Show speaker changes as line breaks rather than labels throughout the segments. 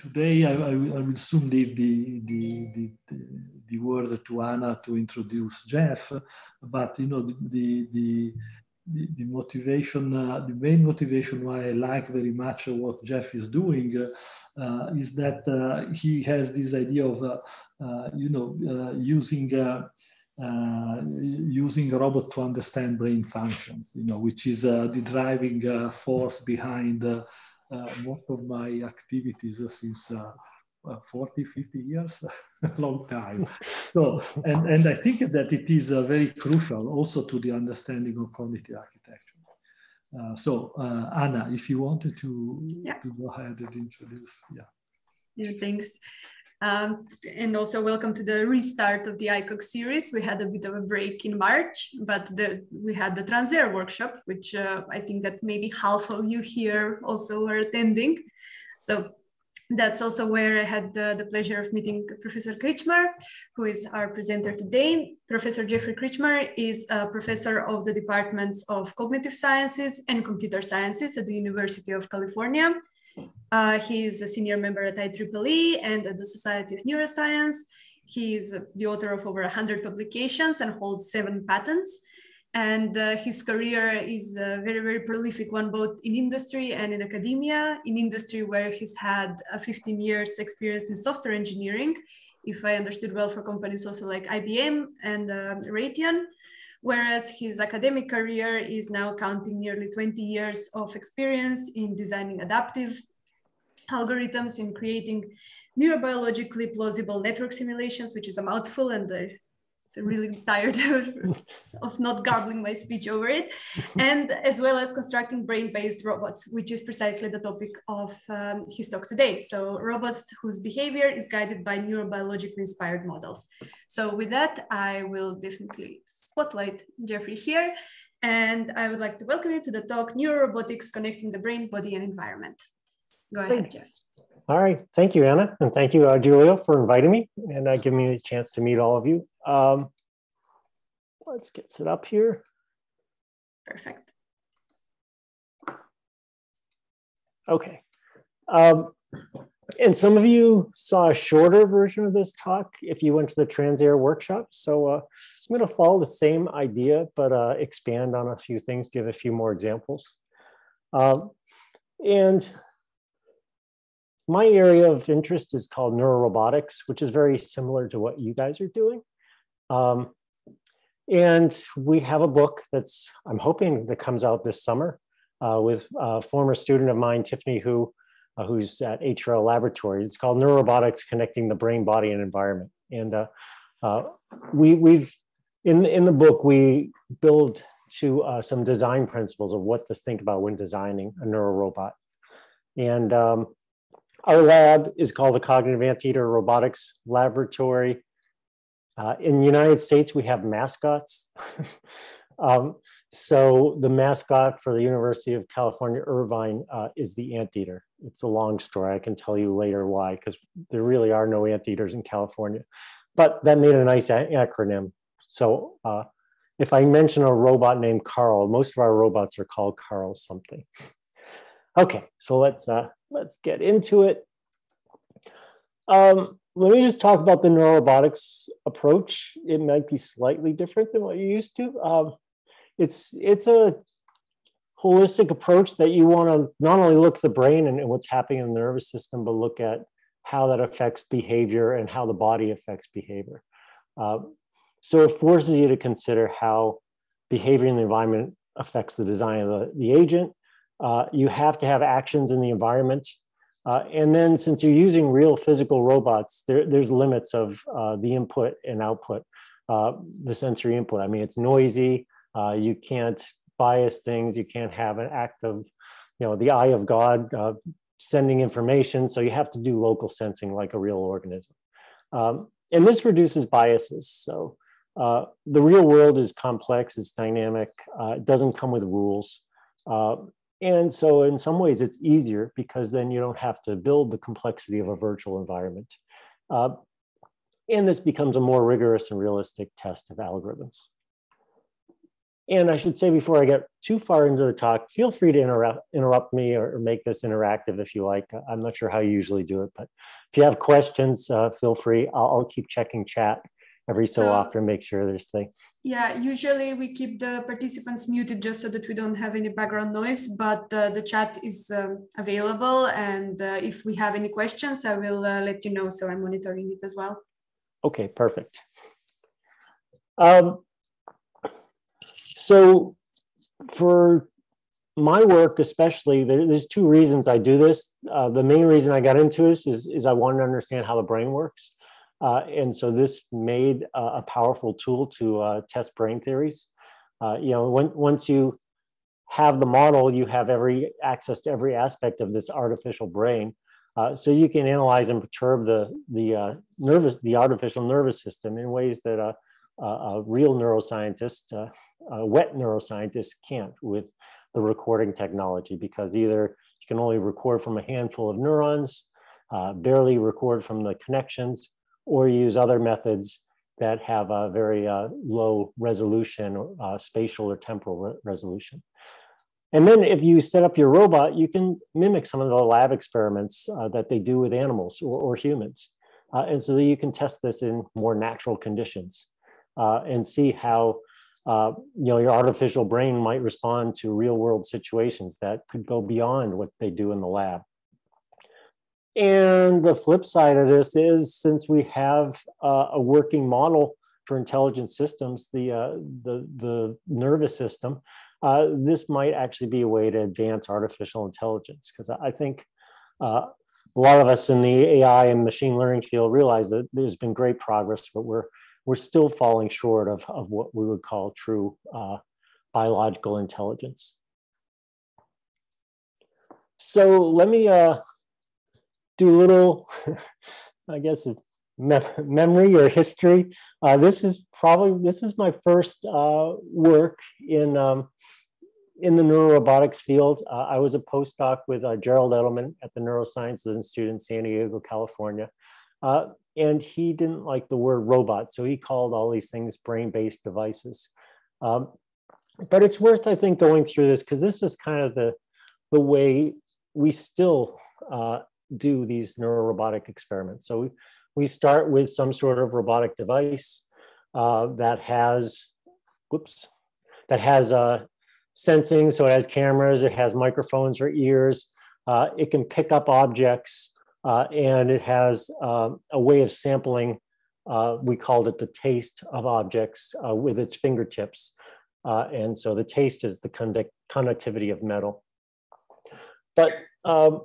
today I, I, will, I, will soon leave the, the, the, the, word to Anna to introduce Jeff, but you know, the, the, the, motivation, uh, the main motivation why I like very much what Jeff is doing uh, is that uh, he has this idea of, uh, uh, you know, uh, using using a robot to understand brain functions, you know, which is the driving force behind most of my activities since uh, 40, 50 years, a long time. So, and, and I think that it is uh, very crucial also to the understanding of cognitive architecture. Uh, so, uh, Anna, if you wanted to, yeah. to go ahead and introduce, yeah.
Yeah, thanks. Um, and also welcome to the restart of the ICOG series. We had a bit of a break in March, but the, we had the Transair workshop, which uh, I think that maybe half of you here also were attending. So that's also where I had the, the, pleasure of meeting Professor Krichmar, who is our presenter today. Professor Jeffrey Krichmar is a professor of the departments of cognitive sciences and computer sciences at the University of California. Uh, he is a senior member at IEEE and at the Society of Neuroscience. He is the author of over 100 publications and holds seven patents and uh, his career is a very very prolific one both in industry and in academia in industry where he's had a 15 years experience in software engineering if i understood well for companies also like ibm and uh, raytheon whereas his academic career is now counting nearly 20 years of experience in designing adaptive algorithms in creating neurobiologically plausible network simulations which is a mouthful and the really tired of not garbling my speech over it, and as well as constructing brain-based robots, which is precisely the topic of um, his talk today. So robots whose behavior is guided by neurobiologically inspired models. So with that, I will definitely spotlight Jeffrey here, and I would like to welcome you to the talk, Neurorobotics Connecting the Brain, Body, and Environment. Go ahead, Jeff.
All right. Thank you, Anna. And thank you, uh, Giulio, for inviting me and uh, giving me a chance to meet all of you. Um, let's get set up here.
Perfect.
Okay. Um, and some of you saw a shorter version of this talk if you went to the Transair workshop. So uh, I'm going to follow the same idea, but uh, expand on a few things, give a few more examples. Um, and my area of interest is called neurorobotics, which is very similar to what you guys are doing. Um, and we have a book that's, I'm hoping that comes out this summer uh, with a former student of mine, Tiffany Hwu, uh, who's at HRL Laboratories. It's called Neurorobotics Connecting the Brain, Body, and Environment. And uh, uh we, we've, in, in the book, we build to uh, some design principles of what to think about when designing a neurorobot. And um, our lab is called the Cognitive Anteater Robotics Laboratory. Uh, in the United States, we have mascots. um, so the mascot for the University of California, Irvine, uh, is the anteater. It's a long story. I can tell you later why, because there really are no anteaters in California. But that made a nice acronym. So uh, if I mention a robot named Carl, most of our robots are called Carl something. Okay, so let's uh, let's get into it. Um, let me just talk about the neurorobotics approach. It might be slightly different than what you're used to. Um, it's it's a holistic approach that you want to not only look at the brain and, and, what's happening in the nervous system, but look at how that affects behavior and how the body affects behavior. Uh, so it forces you to consider how behavior in the environment affects the design of the, the agent. Uh, you have to have actions in the environment uh, and then since you're using real physical robots, there, there's limits of uh, the input and output, uh, the sensory input. I mean, it's noisy. Uh, you can't bias things. You can't have an act of, you know, the eye of God uh, sending information. So you have to do local sensing like a real organism. Um, and this reduces biases. So uh, the real world is complex, it's dynamic, it doesn't come with rules. And so in some ways it's easier because then you don't have to build the complexity of a virtual environment. Uh, and this becomes a more rigorous and realistic test of algorithms. And I should say before I get too far into the talk, feel free to interrupt, interrupt me or, or make this interactive if you like. I'm not sure how you usually do it, but if you have questions, uh, feel free. I'll, I'll, keep checking chat every so, so often, make sure there's things.
Yeah, usually we keep the participants muted just so that we don't have any background noise, but uh, the chat is um, available. And uh, if we have any questions, I will uh, let you know. So I'm monitoring it as well.
Okay, perfect. Um, so for my work, especially, there, there's two reasons I do this. Uh, the main reason I got into this is, is I wanted to understand how the brain works. Uh, and so this made uh, a powerful tool to uh, test brain theories. Uh, you know, when, once you have the model, you have every access to every aspect of this artificial brain. Uh, so you can analyze and perturb the the uh, nervous the artificial nervous system in ways that uh, a real neuroscientist, uh, a wet neuroscientist can't with the recording technology because either you can only record from a handful of neurons, uh, barely record from the connections, or use other methods that have a very uh, low resolution, uh, spatial or temporal re resolution. And then if you set up your robot, you can mimic some of the lab experiments uh, that they do with animals or, or humans. Uh, and so you can test this in more natural conditions uh, and see how uh, you know your artificial brain might respond to real world situations that could go beyond what they do in the lab. And the flip side of this is since we have uh, a working model for intelligent systems, the, uh, the, the nervous system, uh, this might actually be a way to advance artificial intelligence. Because I think uh, a lot of us in the AI and machine learning field realize that there's been great progress, but we're we're still falling short of, of what we would call true uh, biological intelligence. So let me uh, do a little, I guess, me memory or history. Uh, this is probably, this is my first uh, work in, um, in the neurorobotics field. Uh, I was a postdoc with uh, Gerald Edelman at the Neurosciences Institute in San Diego, California. Uh, and he didn't like the word robot, so he called all these things brain-based devices. Um, but it's worth, I think, going through this because this is kind of the the way we still uh, do these neurorobotic experiments. So we, we start with some sort of robotic device uh, that has, whoops, that has uh, sensing. So it has cameras, it has microphones or ears. Uh, it can pick up objects uh, and it has uh, a way of sampling. Uh, we called it the taste of objects uh, with its fingertips. Uh, and so the taste is the conduct conductivity of metal. But um,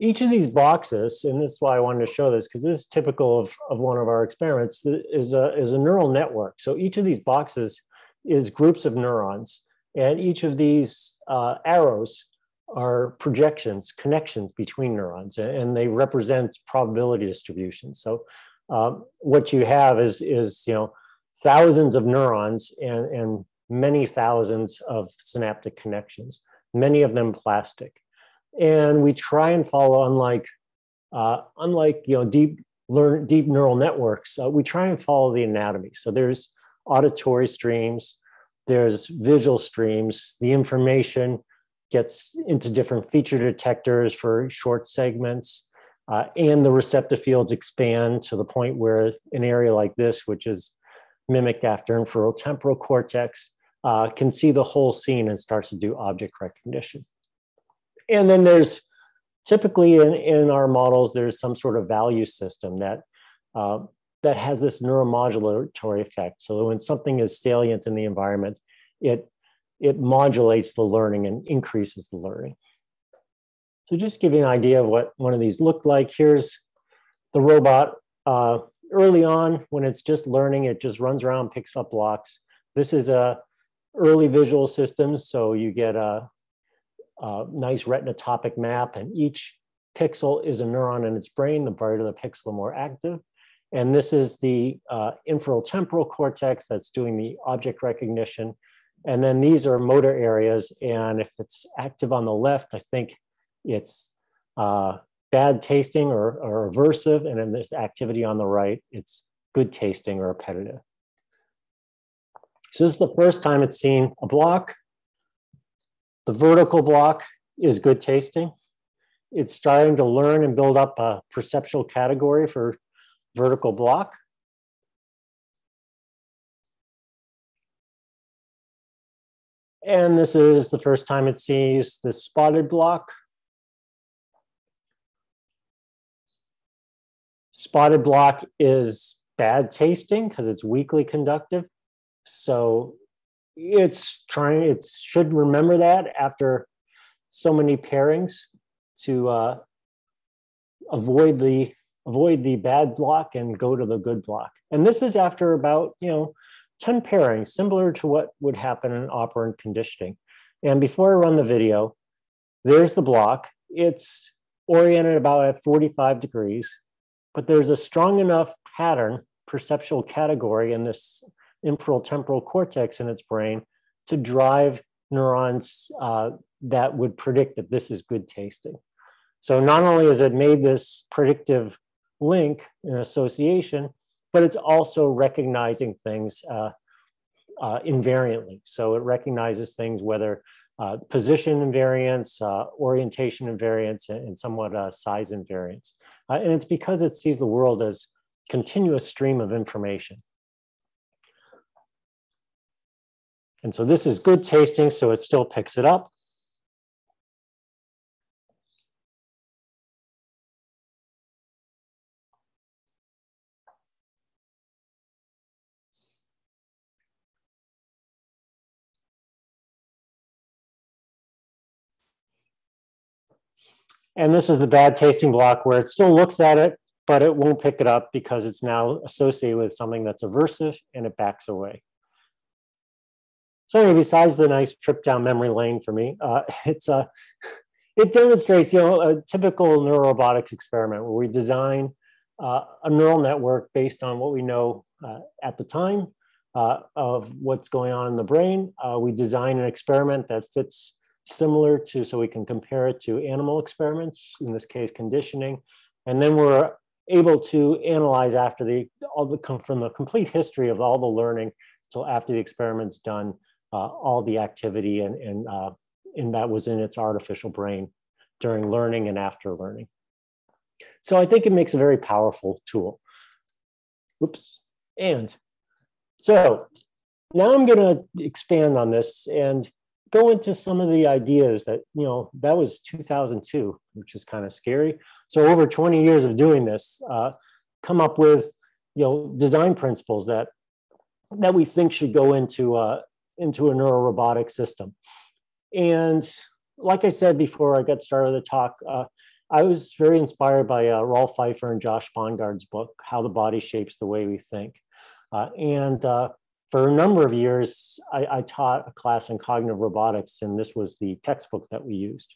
each of these boxes, and this is why I wanted to show this, because this is typical of, of one of our experiments, is a, is a neural network. So each of these boxes is groups of neurons. And each of these uh, arrows are projections, connections between neurons, and they represent probability distributions. So um, what you have is, is you know, thousands of neurons and, and many thousands of synaptic connections, many of them plastic. And we try and follow, unlike, uh, unlike you know, deep, learn, deep neural networks, uh, we try and follow the anatomy. So there's auditory streams, there's visual streams, the information gets into different feature detectors for short segments. Uh, and the receptive fields expand to the point where an area like this, which is mimicked after temporal cortex, uh, can see the whole scene and starts to do object recognition. And then there's typically in, in our models, there's some sort of value system that, uh, that has this neuromodulatory effect. So when something is salient in the environment, it it modulates the learning and increases the learning. So just give you an idea of what one of these looked like. Here's the robot. Uh, early on, when it's just learning, it just runs around, picks up blocks. This is a early visual system, so you get a, a nice retinotopic map, and each pixel is a neuron in its brain. The brighter the pixel, the more active. And this is the uh, cortex that's doing the object recognition. And then these are motor areas. And if it's active on the left, I think it's uh, bad tasting or, or aversive. And then there's activity on the right, it's good tasting or appetitive. So this is the first time it's seen a block. The vertical block is good tasting. It's starting to learn and build up a perceptual category for vertical block. And this is the first time it sees the spotted block. Spotted block is bad tasting because it's weakly conductive. So it's trying, it should remember that after so many pairings to uh, avoid the avoid the bad block and go to the good block. And this is after about, you know, 10 pairings, similar to what would happen in operant conditioning. And before I run the video, there's the block. It's oriented about at 45 degrees, but there's a strong enough pattern, perceptual category in this inferotemporal temporal cortex in its brain to drive neurons uh, that would predict that this is good tasting. So not only has it made this predictive link in association, but it's also recognizing things uh, uh, invariantly. So it recognizes things whether uh, position invariance, uh, orientation invariance, and, somewhat uh, size invariance. Uh, and it's because it sees the world as continuous stream of information. And so this is good tasting, so it still picks it up. And this is the bad tasting block where it still looks at it, but it won't pick it up because it's now associated with something that's aversive and it backs away. So anyway, besides the nice trip down memory lane for me, uh, it's a, uh, it demonstrates, you know, a typical neurorobotics experiment where we design uh, a neural network based on what we know uh, at the time uh, of what's going on in the brain. Uh, we design an experiment that fits similar to, so we can compare it to animal experiments, in this case, conditioning. And then we're able to analyze after the, all the, come from the complete history of all the learning until after the experiment's done, uh, all the activity and, and, uh, and that was in its artificial brain during learning and after learning. So I think it makes a very powerful tool. Oops. And so now I'm going to expand on this and go into some of the ideas that you know that was 2002 which is kind of scary. So over 20 years of doing this uh, come up with you know design principles that that we think should go into uh, into a neurorobotic system. And like i said before i got started the talk uh, i was very inspired by uh, rolf pfeifer and josh bongard's book how the body shapes the way we think. Uh, and uh, for a number of years, I, I, taught a class in cognitive robotics, and this was the textbook that we used.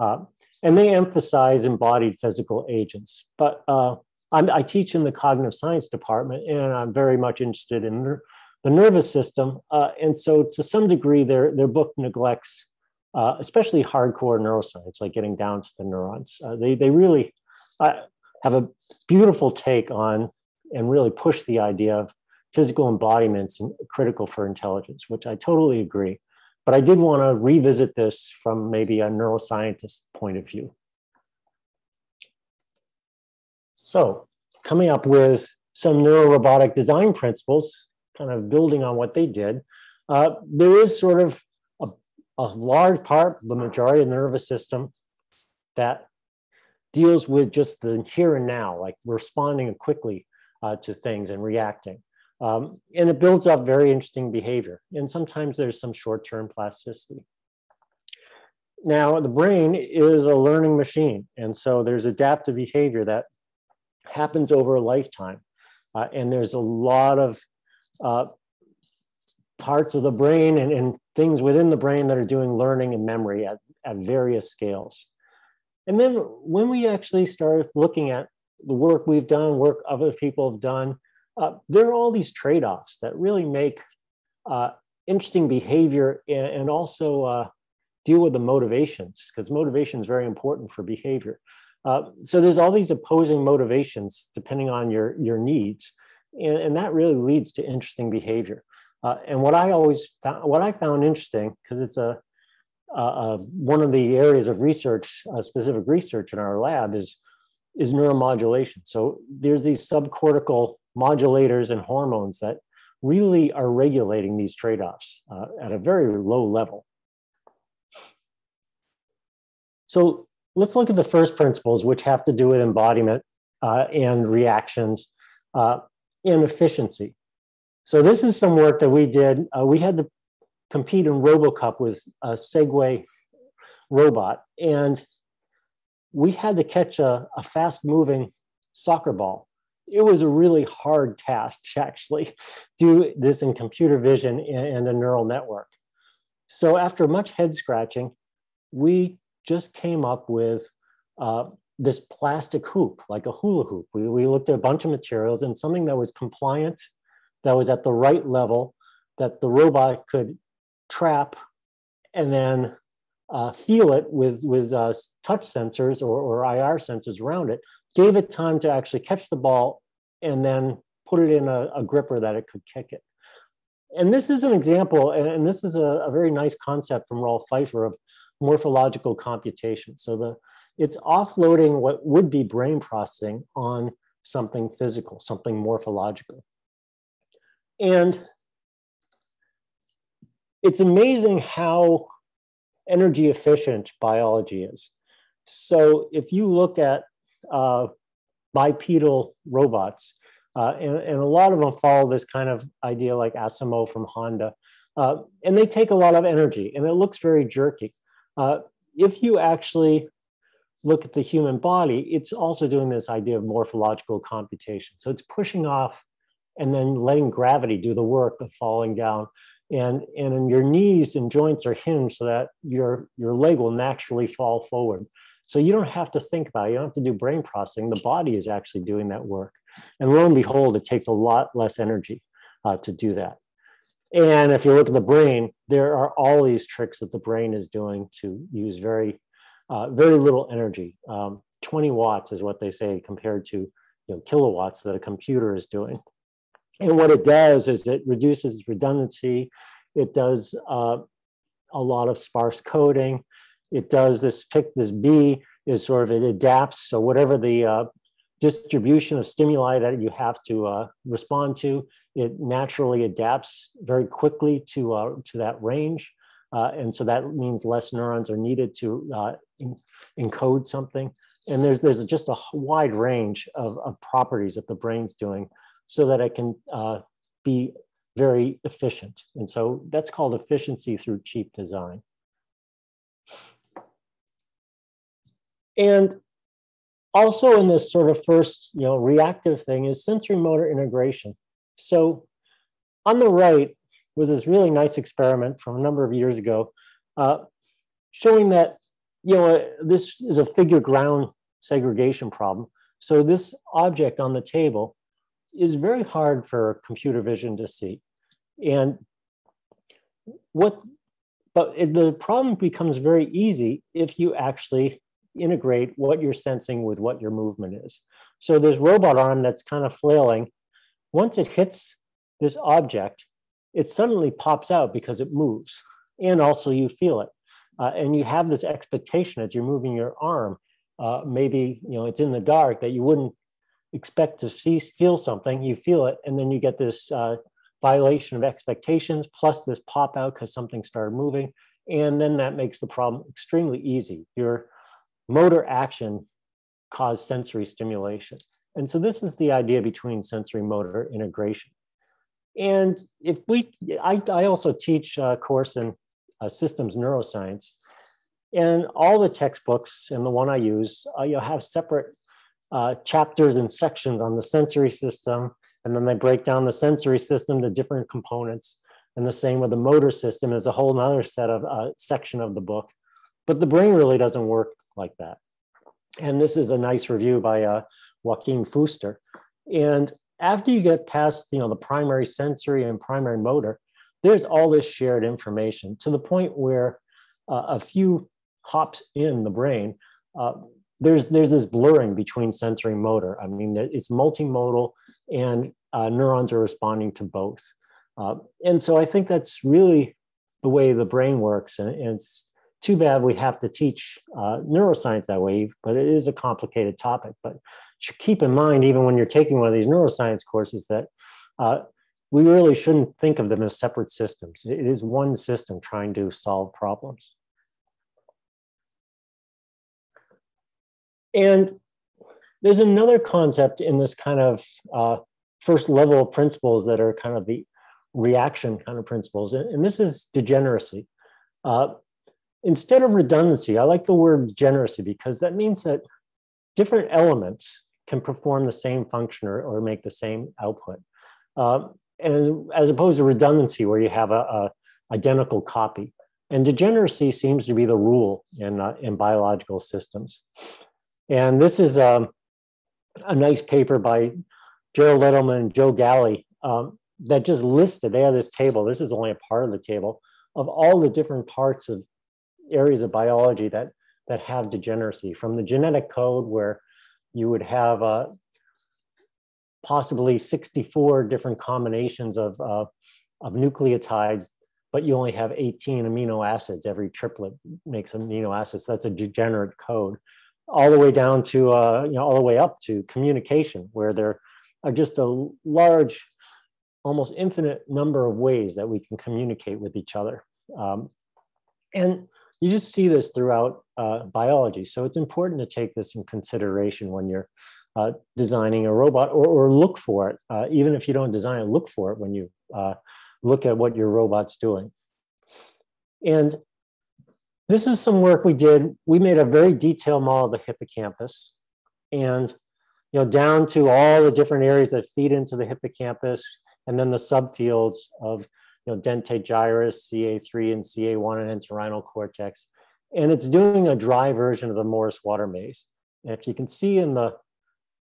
Uh, and they emphasize embodied physical agents. But uh, i teach in the cognitive science department, and I'm very much interested in ner- the nervous system. Uh, and so, to some degree, their, their book neglects, uh, especially hardcore neuroscience, like getting down to the neurons. Uh, they, they really uh, have a beautiful take on and really push the idea of physical embodiments critical for intelligence, which I totally agree. But I did want to revisit this from maybe a neuroscientist point of view. So, coming up with some neurorobotic design principles, kind of building on what they did, uh, there is sort of a, a large part, the majority of the nervous system, that deals with just the here and now, like responding quickly uh, to things and reacting. Um, and it builds up very interesting behavior. And sometimes there's some short-term plasticity. Now, the brain is a learning machine. And so there's adaptive behavior that happens over a lifetime. Uh, and there's a lot of uh, parts of the brain and, and, things within the brain that are doing learning and memory at, at various scales. And then when we actually start looking at the work we've done, work other people have done, uh, there are all these trade-offs that really make uh, interesting behavior and, and also uh, deal with the motivations because motivation is very important for behavior. Uh, so there's all these opposing motivations depending on your, your needs. And, and, that really leads to interesting behavior. Uh, and what I always found, what I found interesting, because it's a, one of the areas of research, uh, specific research in our lab is, is neuromodulation. So there's these subcortical modulators and hormones that really are regulating these trade-offs uh, at a very low level. So let's look at the first principles, which have to do with embodiment uh, and reactions uh, and efficiency. So this is some work that we did. Uh, we had to compete in RoboCup with a Segway robot, and we had to catch a, a fast-moving soccer ball. It was a really hard task to actually do this in computer vision and, a neural network. So after much head scratching, we just came up with uh, this plastic hoop, like a hula hoop. We, we looked at a bunch of materials and something that was compliant, that was at the right level, that the robot could trap and then uh, feel it with, with uh, touch sensors or, or IR sensors around it, gave it time to actually catch the ball and then put it in a, a gripper that it could kick it. And this is an example, and this is a, a very nice concept from Rolf Pfeifer of morphological computation. So the it's offloading what would be brain processing on something physical, something morphological. And it's amazing how energy efficient biology is. So if you look at uh, bipedal robots, uh, and, and, a lot of them follow this kind of idea like Asimo from Honda, uh, and they take a lot of energy and it looks very jerky. Uh, if you actually look at the human body, it's also doing this idea of morphological computation. So it's pushing off and then letting gravity do the work of falling down. And, and your knees and joints are hinged so that your, your leg will naturally fall forward. So you don't have to think about it. You don't have to do brain processing. The body is actually doing that work. And lo and behold, it takes a lot less energy uh, to do that. And if you look at the brain, there are all these tricks that the brain is doing to use very, uh, very little energy. Um, 20 watts is what they say compared to you know, kilowatts that a computer is doing. And what it does is it reduces redundancy. It does uh, a lot of sparse coding. It does this pick this B is sort of it adapts. So whatever the uh, distribution of stimuli that you have to uh, respond to, it naturally adapts very quickly to, uh, to that range. Uh, and so that means less neurons are needed to uh, encode something. And there's, there's just a wide range of, of properties that the brain's doing so that it can uh, be very efficient. And so that's called efficiency through cheap design. And also in this sort of first, you know, reactive thing is sensory motor integration. So on the right was this really nice experiment from a number of years ago, uh, showing that, you know, this is a figure ground segregation problem. So this object on the table is very hard for computer vision to see. And what, but the problem becomes very easy if you actually integrate what you're sensing with what your movement is. So this robot arm that's kind of flailing, once it hits this object, it suddenly pops out because it moves. And also you feel it. Uh, and you have this expectation as you're moving your arm. Uh, maybe you know it's in the dark that you wouldn't expect to see feel something. You feel it, and then you get this uh, violation of expectations plus this pop out because something started moving, and then that makes the problem extremely easy. You're motor action cause sensory stimulation. And so this is the idea between sensory motor integration. And if we, I, I also teach a course in uh, systems neuroscience, and all the textbooks and the one I use, uh, you'll have separate uh, chapters and sections on the sensory system, and then they break down the sensory system to different components. And the same with the motor system is a whole other set of uh, section of the book. But the brain really doesn't work like that. And this is a nice review by uh, Joaquin Fuster. And after you get past, you know, the primary sensory and primary motor, there's all this shared information to the point where uh, a few hops in the brain, uh, there's there's this blurring between sensory and motor. I mean, it's multimodal, and uh, neurons are responding to both. Uh, and so I think that's really the way the brain works. And, and it's too bad we have to teach uh, neuroscience that way, but it is a complicated topic. But keep in mind, even when you're taking one of these neuroscience courses, that uh, we really shouldn't think of them as separate systems. It is one system trying to solve problems. And there's another concept in this kind of uh, first level of principles that are kind of the reaction kind of principles, and, this is degeneracy. Uh, instead of redundancy, I like the word degeneracy because that means that different elements can perform the same function or, or make the same output. Uh, and as opposed to redundancy, where you have a, a, identical copy. And degeneracy seems to be the rule in, uh, in biological systems. And this is um, a nice paper by Gerald Edelman and Joe Gally um, that just listed, they have this table, this is only a part of the table, of all the different parts of areas of biology that, that have degeneracy, from the genetic code where you would have uh, possibly 64 different combinations of, uh, of nucleotides, but you only have 18 amino acids. Every triplet makes amino acids. That's a degenerate code. All the way down to, uh, you know, all the way up to communication, where there are just a large, almost infinite number of ways that we can communicate with each other. Um, and you just see this throughout uh, biology. So it's important to take this in consideration when you're uh, designing a robot or, or look for it. Uh, even if you don't design it, look for it when you uh, look at what your robot's doing. And this is some work we did. We made a very detailed model of the hippocampus and you know, down to all the different areas that feed into the hippocampus and then the subfields of you know, dentate gyrus, CA3 and CA1 and entorhinal cortex. And it's doing a dry version of the Morris water maze. And if you can see in the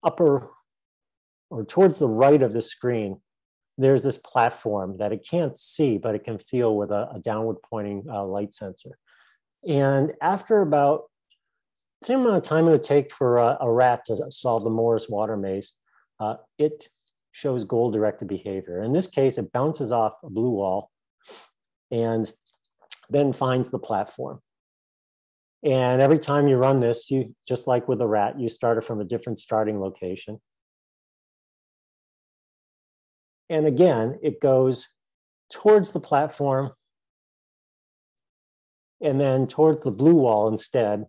upper or towards the right of the screen, there's this platform that it can't see, but it can feel with a, a downward pointing uh, light sensor. And after about same amount of time it would take for a, a rat to solve the Morris water maze, uh, it shows goal directed behavior. In this case, it bounces off a blue wall and then finds the platform. And every time you run this, you just like with a rat, you start it from a different starting location. And again, it goes towards the platform and then towards the blue wall instead.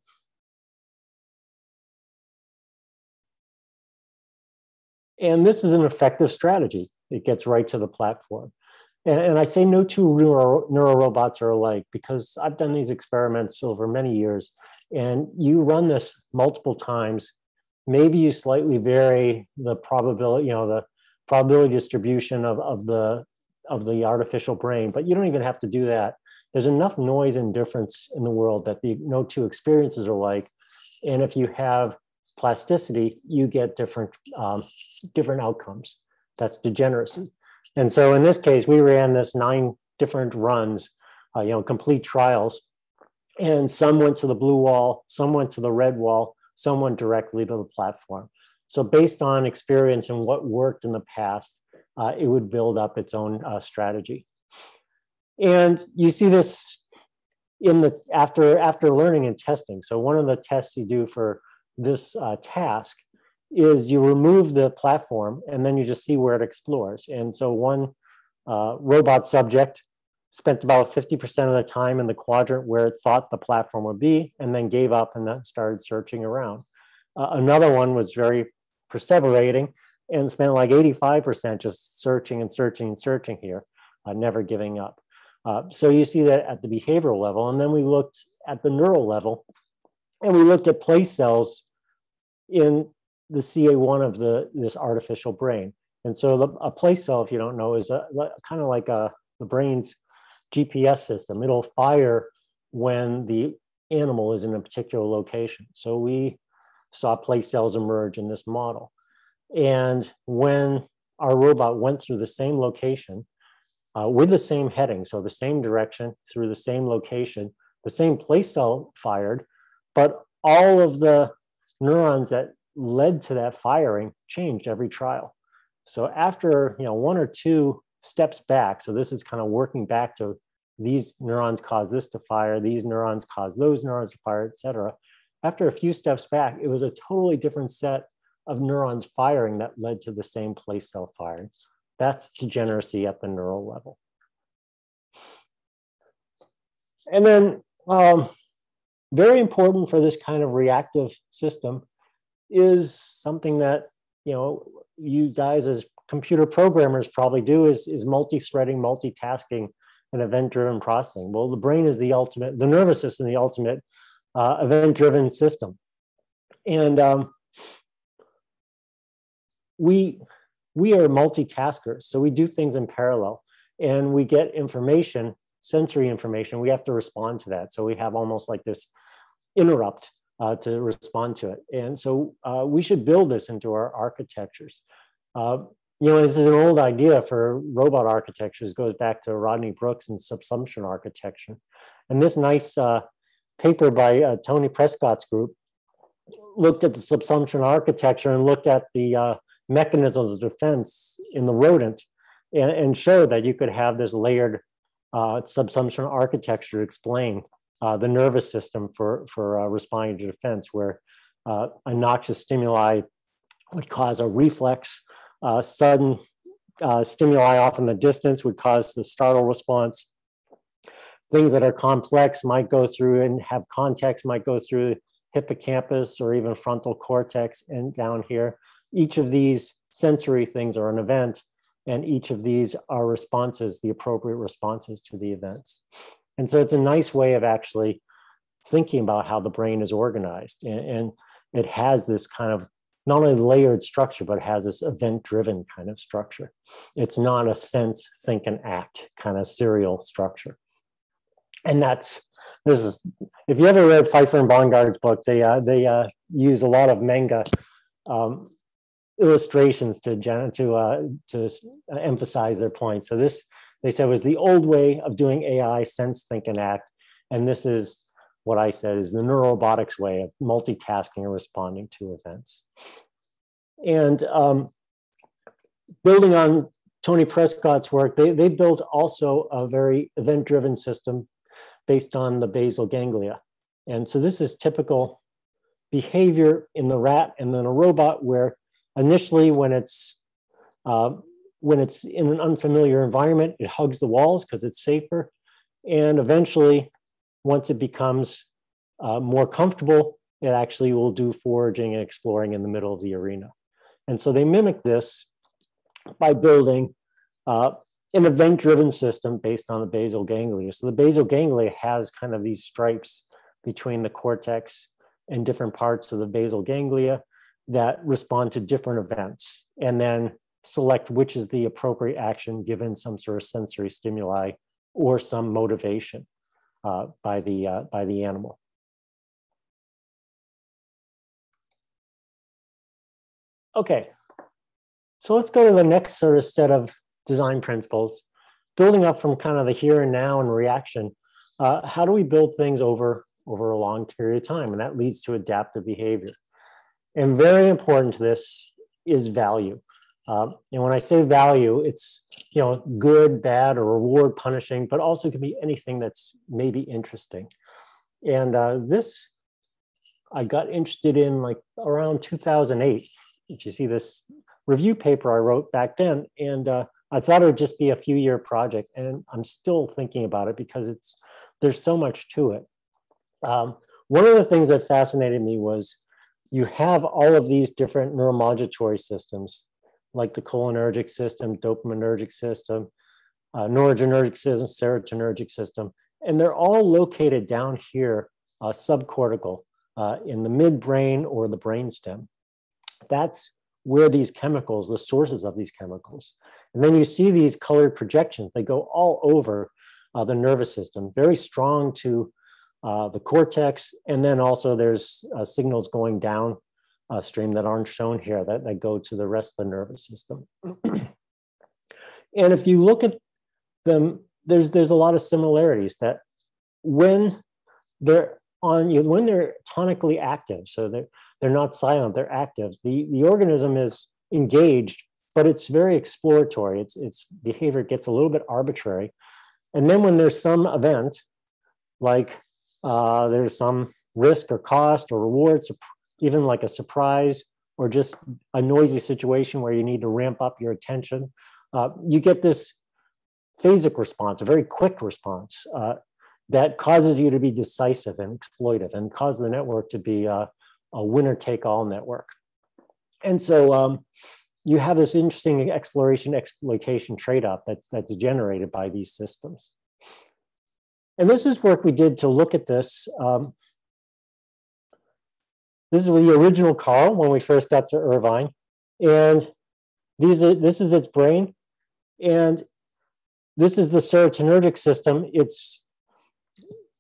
And this is an effective strategy. It gets right to the platform. And, and I say no two neuro, robots are alike because I've done these experiments over many years. And you run this multiple times. Maybe you slightly vary the probability, you know, the probability distribution of, of the of the artificial brain, but you don't even have to do that. There's enough noise and difference in the world that the no two experiences are like. And if you have plasticity, you get different um, different outcomes. That's degeneracy. And so in this case, we ran this nine different runs, uh, you know, complete trials. And some went to the blue wall, some went to the red wall, some went directly to the platform. So based on experience and what worked in the past, uh, it would build up its own uh, strategy. And you see this in the after after learning and testing. So one of the tests you do for this uh, task is you remove the platform and then you just see where it explores. And so one uh, robot subject spent about 50% of the time in the quadrant where it thought the platform would be and then gave up and then started searching around. Uh, another one was very perseverating and spent like 85% just searching and searching and searching here, uh, never giving up. Uh, so you see that at the behavioral level. And then we looked at the neural level and we looked at place cells in the CA1 of the this artificial brain. And so the, a place cell, if you don't know, is a, kind of like a, the brain's GPS system. It'll fire when the animal is in a particular location. So we saw place cells emerge in this model. And when our robot went through the same location uh, with the same heading, so the same direction through the same location, the same place cell fired, but all of the neurons that led to that firing changed every trial. So after you know one or two steps back, so this is kind of working back to these neurons cause this to fire, these neurons cause those neurons to fire, et cetera. After a few steps back, it was a totally different set of neurons firing that led to the same place cell firing. That's degeneracy at the neural level. And then um, very important for this kind of reactive system is something that, you know, you guys as computer programmers probably do is, is multi-threading, multitasking, and event-driven processing. Well, the brain is the ultimate, the nervous system, the ultimate uh, event-driven system. And um, we, we are multitaskers, so we do things in parallel and we get information, sensory information, we have to respond to that. So we have almost like this interrupt uh, to respond to it. And so uh, we should build this into our architectures. Uh, you know, this is an old idea for robot architectures, goes back to Rodney Brooks and subsumption architecture. And this nice uh, paper by uh, Tony Prescott's group looked at the subsumption architecture and looked at the uh, mechanisms of defense in the rodent and, and showed that you could have this layered subsumption architecture explain uh, the nervous system for, for uh, responding to defense, where uh, a noxious stimuli would cause a reflex, uh, sudden uh, stimuli off in the distance would cause the startle response. Things that are complex might go through and have context, might go through hippocampus or even frontal cortex and down here. Each of these sensory things are an event, and each of these are responses, the appropriate responses to the events. And so it's a nice way of actually thinking about how the brain is organized. And, and it has this kind of not only layered structure, but has this event driven kind of structure. It's not a sense, think, and act kind of serial structure. And that's this is if you ever read Pfeifer and Bongard's book, they uh, they uh, use a lot of manga um, illustrations to to uh, to emphasize their point. So this they said was the old way of doing AI, sense, think, and act, and this is what I said is the neurorobotics way of multitasking and responding to events. And um, building on Tony Prescott's work, they, they built also a very event-driven system based on the basal ganglia. And so this is typical behavior in the rat and then a robot where initially when it's uh, when it's in an unfamiliar environment, it hugs the walls because it's safer. And eventually, once it becomes uh, more comfortable, it actually will do foraging and exploring in the middle of the arena. And so they mimic this by building uh, an event-driven system based on the basal ganglia. So the basal ganglia has kind of these stripes between the cortex and different parts of the basal ganglia that respond to different events and then select which is the appropriate action given some sort of sensory stimuli or some motivation uh, by, the, uh, by the animal. Okay, so let's go to the next sort of set of design principles. Building up from kind of the here and now and reaction, uh, how do we build things over, over a long period of time? And that leads to adaptive behavior. And very important to this is value. Um, and when I say value, it's you know good, bad, or reward, punishing, but also can be anything that's maybe interesting. And uh, this I got interested in like around 2008. If you see this review paper I wrote back then, and uh, I thought it would just be a few year project, and I'm still thinking about it because it's there's so much to it. Um, one of the things that fascinated me was you have all of these different neuromodulatory systems, like the cholinergic system, dopaminergic system, uh, noradrenergic system, serotonergic system, and they're all located down here, uh, subcortical, uh, in the midbrain or the brainstem. That's where these chemicals, the sources of these chemicals. And then you see these colored projections, they go all over uh, the nervous system, very strong to uh, the cortex, and then also there's uh, signals going down uh, stream that aren't shown here that, that go to the rest of the nervous system. and if you look at them, there's there's a lot of similarities that when they're on you when they're tonically active, so they're they're not silent, they're active. The the organism is engaged but it's very exploratory. It's, its behavior gets a little bit arbitrary. And then when there's some event, like uh, there's some risk or cost or reward, even like a surprise or just a noisy situation where you need to ramp up your attention, uh, you get this phasic response, a very quick response uh, that causes you to be decisive and exploitive and cause the network to be a, a winner take all network. And so um, you have this interesting exploration exploitation trade off that's, that's generated by these systems. And this is work we did to look at this. Um, this is the original Carl when we first got to Irvine. And these are, this is its brain. And this is the serotonergic system. It's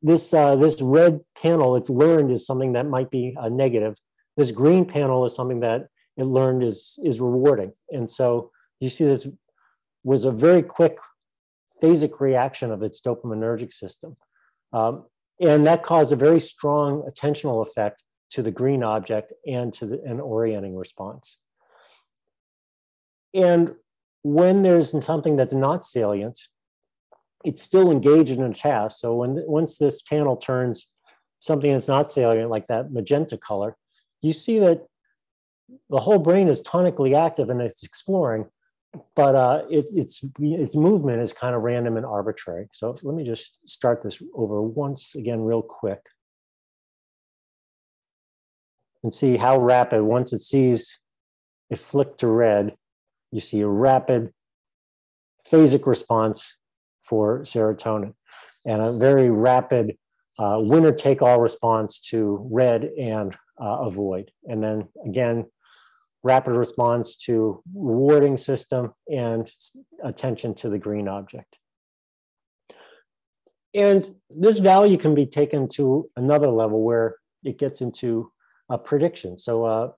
this, uh, this red panel, it's learned is something that might be a negative. This green panel is something that it learned is, is rewarding. And so you see this was a very quick phasic reaction of its dopaminergic system. Um, and that caused a very strong attentional effect to the green object and to the, an orienting response. And when there's something that's not salient, it's still engaged in a task. So when once this panel turns something that's not salient, like that magenta color, you see that the whole brain is tonically active and it's exploring, but uh, it, it's its movement is kind of random and arbitrary. So let me just start this over once again, real quick, and see how rapid once it sees it flick to red you see a rapid phasic response for serotonin and a very rapid uh, winner take all response to red and uh, avoid. And then again, rapid response to rewarding system and attention to the green object. And this value can be taken to another level where it gets into a prediction. So uh,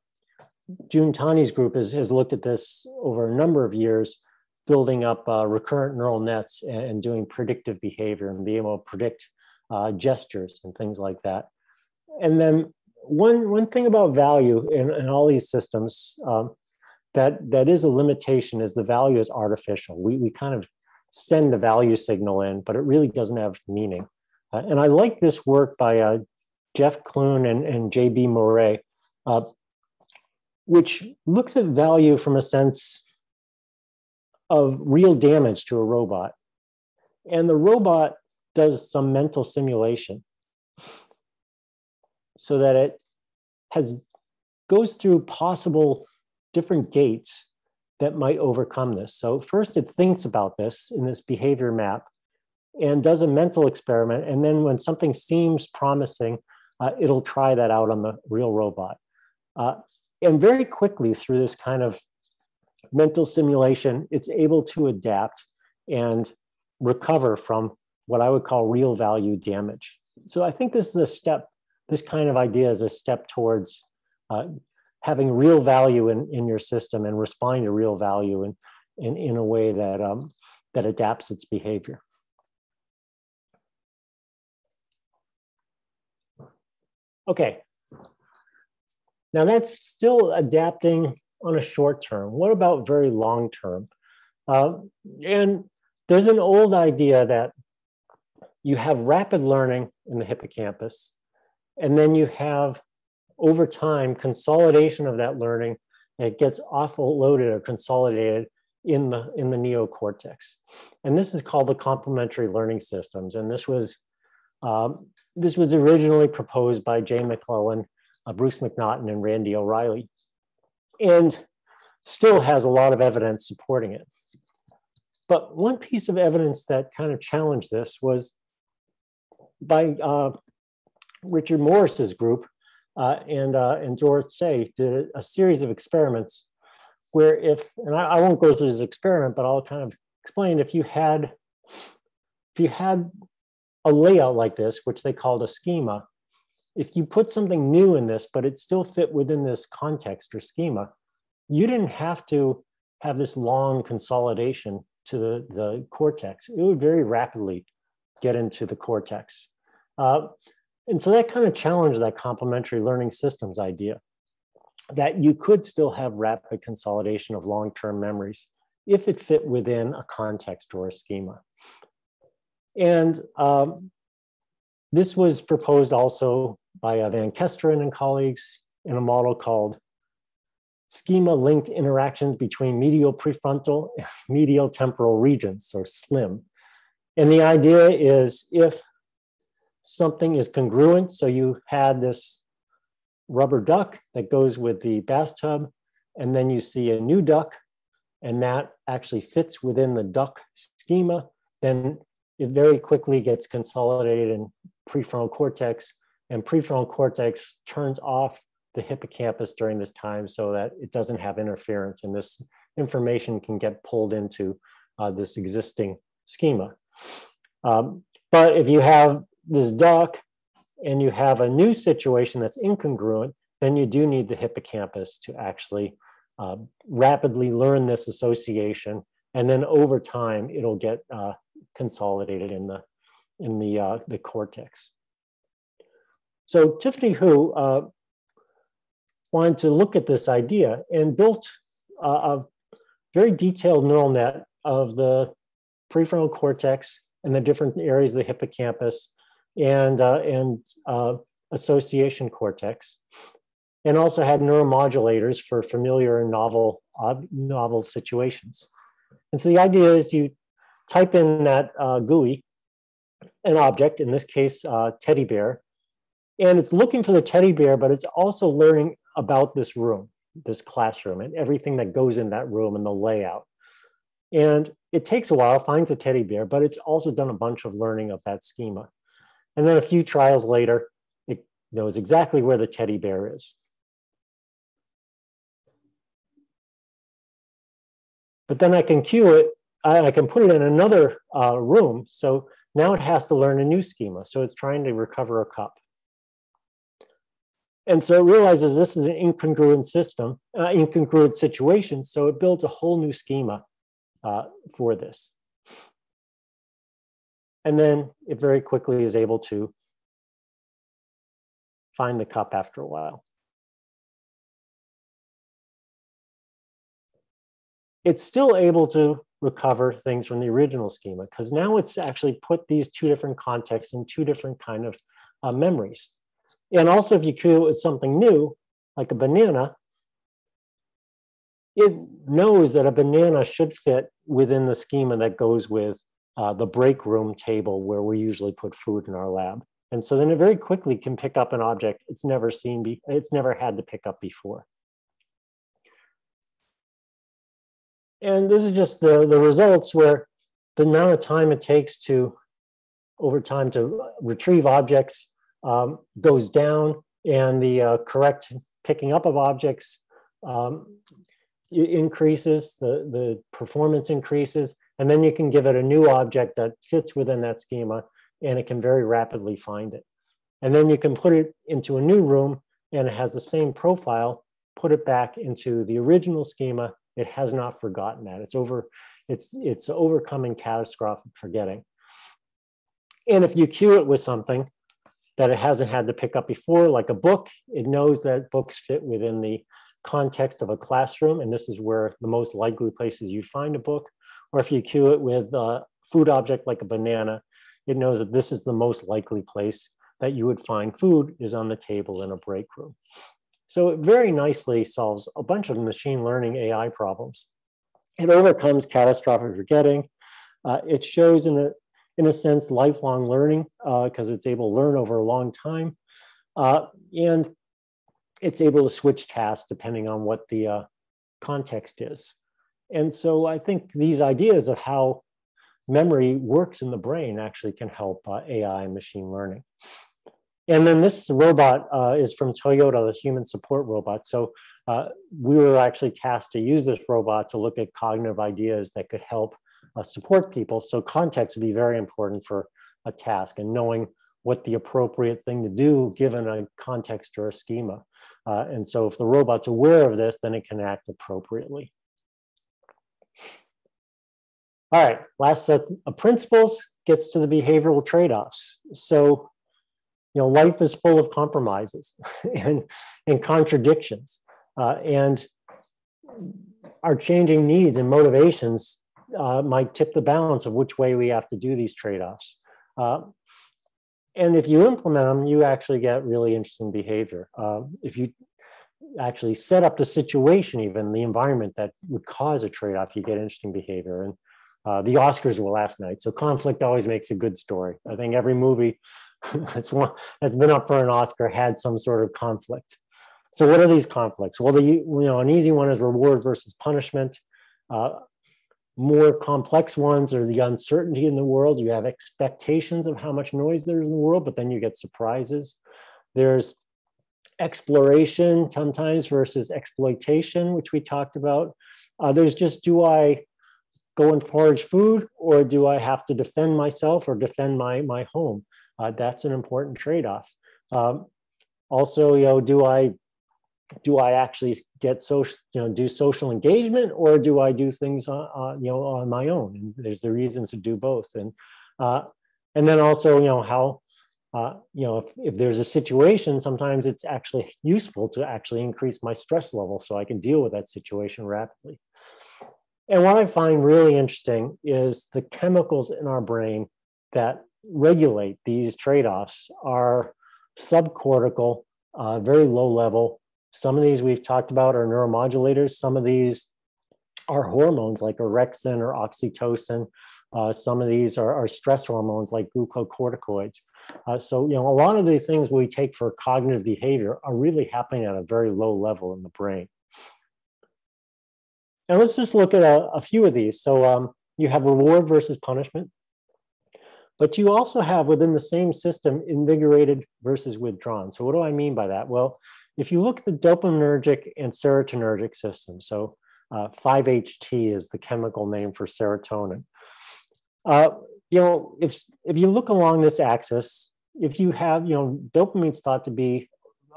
Jun Tani's group has, has looked at this over a number of years, building up uh, recurrent neural nets and, and, doing predictive behavior and being able to predict uh, gestures and things like that. And then one, one thing about value in, in all these systems um, that, that is a limitation is the value is artificial. We, we kind of send the value signal in, but it really doesn't have meaning. Uh, and I like this work by uh, Jeff Clune and, and J.B. Mouret, Uh, which looks at value from a sense of real damage to a robot. And the robot does some mental simulation so that it has goes through possible different gaits that might overcome this. So first it thinks about this in this behavior map and does a mental experiment. And then when something seems promising, uh, it'll try that out on the real robot. Uh, and very quickly through this kind of mental simulation, it's able to adapt and recover from what I would call real value damage. So I think this is a step, this kind of idea is a step towards uh, having real value in, in your system and responding to real value in, in, in a way that, um, that adapts its behavior. Okay, now that's still adapting on a short term. What about very long term? Uh, and there's an old idea that you have rapid learning in the hippocampus, and then you have over time consolidation of that learning it gets offloaded or consolidated in the in the neocortex and this is called the complementary learning systems and this was um, this was originally proposed by Jay McClelland uh, Bruce McNaughton and Randy O'Reilly, and still has a lot of evidence supporting it. But one piece of evidence that kind of challenged this was by uh, Richard Morris's group uh, and, uh, and George Say did a series of experiments where if, and I, I won't go through this experiment, but I'll kind of explain if you had, if you had a layout like this, which they called a schema, if you put something new in this, but it still fit within this context or schema, you didn't have to have this long consolidation to the, the cortex. It would very rapidly get into the cortex. Uh, and so that kind of challenged that complementary learning systems idea. that you could still have rapid consolidation of long-term memories if it fit within a context or a schema. And um, this was proposed also by uh, Van Kesteren and colleagues in a model called schema linked interactions between medial prefrontal and medial temporal regions, or SLIM. And the idea is if something is congruent, so you had this rubber duck that goes with the bathtub, and then you see a new duck, and that actually fits within the duck schema, then it very quickly gets consolidated in prefrontal cortex, and prefrontal cortex turns off the hippocampus during this time so that it doesn't have interference and this information can get pulled into uh, this existing schema. Um, but if you have this duck and you have a new situation that's incongruent, then you do need the hippocampus to actually uh, rapidly learn this association. And then over time, it'll get uh, consolidated in the, in the, uh, the cortex. So Tiffany Hwu uh, wanted to look at this idea and built a very detailed neural net of the prefrontal cortex and the different areas of the hippocampus and, uh, and uh, association cortex, and also had neuromodulators for familiar and novel, novel situations. And so the idea is you type in that uh, GUI, an object, in this case, uh, teddy bear, and it's looking for the teddy bear, but it's also learning about this room, this classroom, and everything that goes in that room and the layout. And it takes a while, finds a teddy bear, but it's also done a bunch of learning of that schema. And then a few trials later, it knows exactly where the teddy bear is. But then I can cue it, I, can put it in another uh, room. So now it has to learn a new schema. So it's trying to recover a cup. And so it realizes this is an incongruent system, uh, incongruent situation. So it builds a whole new schema uh, for this. And then it very quickly is able to find the cup after a while. It's still able to recover things from the original schema because now it's actually put these two different contexts in two different kind of uh, memories. And also if you create something new, like a banana, it knows that a banana should fit within the schema that goes with uh, the break room table where we usually put food in our lab. And so then it very quickly can pick up an object it's never seen, it's never had to pick up before. And this is just the, the results where the amount of time it takes to, over time, to retrieve objects um, goes down and the uh, correct picking up of objects um, increases, the, the performance increases, and then you can give it a new object that fits within that schema and it can very rapidly find it. And then you can put it into a new room and it has the same profile, put it back into the original schema. It has not forgotten that. It's over, it's, it's overcoming catastrophic forgetting. And if you cue it with something, that it hasn't had to pick up before, like a book. It knows that books fit within the context of a classroom, and this is where the most likely places you'd find a book. Or if you cue it with a food object like a banana, it knows that this is the most likely place that you would find food is on the table in a break room. So it very nicely solves a bunch of machine learning AI problems. It overcomes catastrophic forgetting. Uh, it shows in a in a sense, lifelong learning because uh, it's able to learn over a long time. Uh, and it's able to switch tasks depending on what the uh, context is. And so I think these ideas of how memory works in the brain actually can help uh, AI and machine learning. And then this robot uh, is from Toyota, the human support robot. So uh, we were actually tasked to use this robot to look at cognitive ideas that could help uh, support people. So context would be very important for a task and knowing what the appropriate thing to do given a context or a schema. Uh, and so if the robot's aware of this, then it can act appropriately. All right, last set of principles gets to the behavioral trade-offs. So, you know, life is full of compromises and, and contradictions. Uh, and our changing needs and motivations uh, might tip the balance of which way we have to do these trade-offs. Uh, and if you implement them, you actually get really interesting behavior. Uh, if you actually set up the situation, even the environment that would cause a trade-off, you get interesting behavior. And uh, the Oscars were last night, so conflict always makes a good story. I think every movie that's one that's been up for an Oscar had some sort of conflict. So what are these conflicts? Well, the you know an easy one is reward versus punishment. Uh, more complex ones are the uncertainty in the world. You have expectations of how much noise there is in the world, but then you get surprises. There's exploration sometimes versus exploitation, which we talked about. Uh, there's just do I go and forage food or do I have to defend myself or defend my, my home? Uh, that's an important trade-off. Um, also, you know, do I do I actually get social, you know, do social engagement, or do I do things, on, uh, you know, on my own? And there's the reasons to do both, and uh, and then also, you know, how, uh, you know, if, if there's a situation, sometimes it's actually useful to actually increase my stress level so I can deal with that situation rapidly. And what I find really interesting is the chemicals in our brain that regulate these trade-offs are subcortical, uh, very low level, some of these we've talked about are neuromodulators. Some of these are hormones like orexin or oxytocin. Uh, some of these are, are, stress hormones like glucocorticoids. Uh, so, you know, a lot of the things we take for cognitive behavior are really happening at a very low level in the brain. And let's just look at a, a few of these. So um, you have reward versus punishment, but you also have within the same system invigorated versus withdrawn. So what do I mean by that? Well, if you look at the dopaminergic and serotonergic system, so uh, 5-HT is the chemical name for serotonin. Uh, you know, if if you look along this axis, if you have, you know, dopamine is thought to be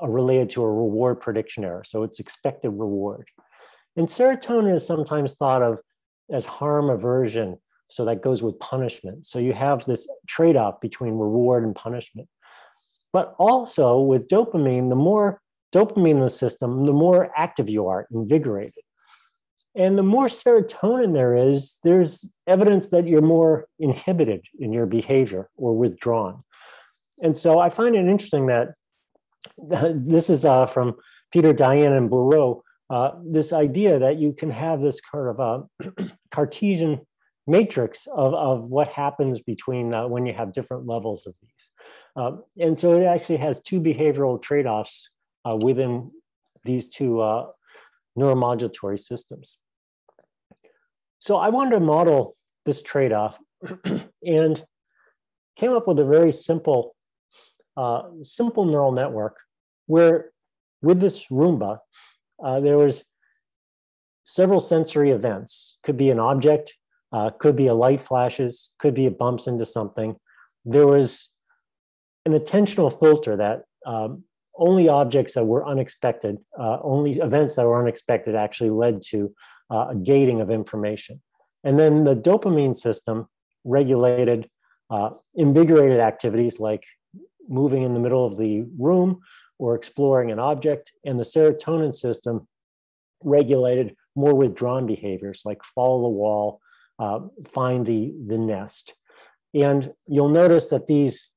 related to a reward prediction error, so it's expected reward. And serotonin is sometimes thought of as harm aversion, so that goes with punishment. So you have this trade-off between reward and punishment. But also with dopamine, the more dopamine in the system, the more active you are, invigorated. And the more serotonin there is, there's evidence that you're more inhibited in your behavior or withdrawn. And so I find it interesting that this is uh, from Peter Dayan and Boureau, uh, this idea that you can have this kind of a Cartesian matrix of, of what happens between uh, when you have different levels of these. Um, and so it actually has two behavioral trade-offs uh, within these two uh, neuromodulatory systems. So I wanted to model this trade-off and came up with a very simple, uh, simple neural network where with this Roomba, uh, there was several sensory events. Could be an object, uh, could be a light flashes, could be it bumps into something. There was an attentional filter that um, only objects that were unexpected, uh, only events that were unexpected actually led to uh, a gating of information. And then the dopamine system regulated uh, invigorated activities like moving in the middle of the room or exploring an object. And the serotonin system regulated more withdrawn behaviors like follow the wall, uh, find the, the nest. And you'll notice that these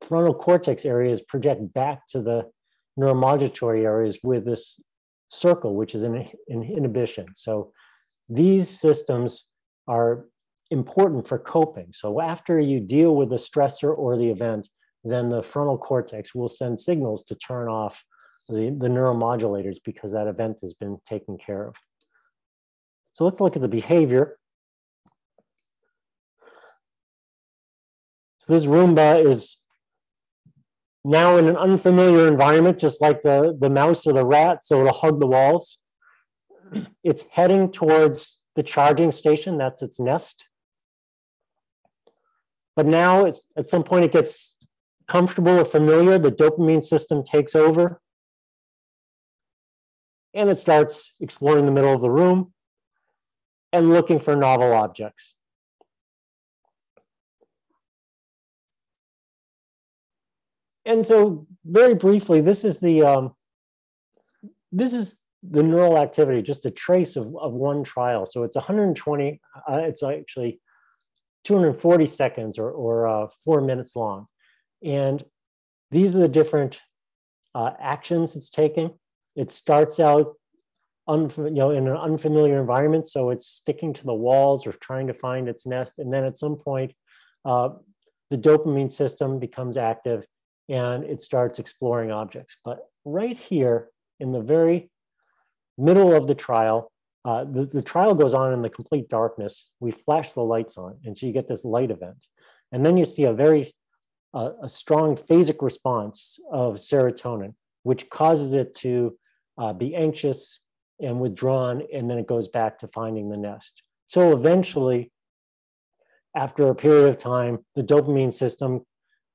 frontal cortex areas project back to the neuromodulatory areas with this circle, which is an, an inhibition. So these systems are important for coping. So after you deal with the stressor or the event, then the frontal cortex will send signals to turn off the, the neuromodulators because that event has been taken care of. So let's look at the behavior. So this Roomba is now in an unfamiliar environment, just like the, the mouse or the rat, so it'll hug the walls. It's heading towards the charging station, that's its nest. But now it's at some point it gets comfortable or familiar, the dopamine system takes over. And it starts exploring the middle of the room and looking for novel objects. and so very briefly, this is the um, this is the neural activity, just a trace of, of one trial. So it's 120, uh, it's actually 240 seconds or, or uh, four minutes long. And these are the different uh, actions it's taking. It starts out you know, in an unfamiliar environment, so it's sticking to the walls or trying to find its nest. And then at some point, uh, the dopamine system becomes active and it starts exploring objects. But right here in the very middle of the trial, uh, the, the trial goes on in the complete darkness. We flash the lights on, and so you get this light event. And then you see a very uh, a strong phasic response of serotonin, which causes it to uh, be anxious and withdrawn, and then it goes back to finding the nest. So eventually, after a period of time, the dopamine system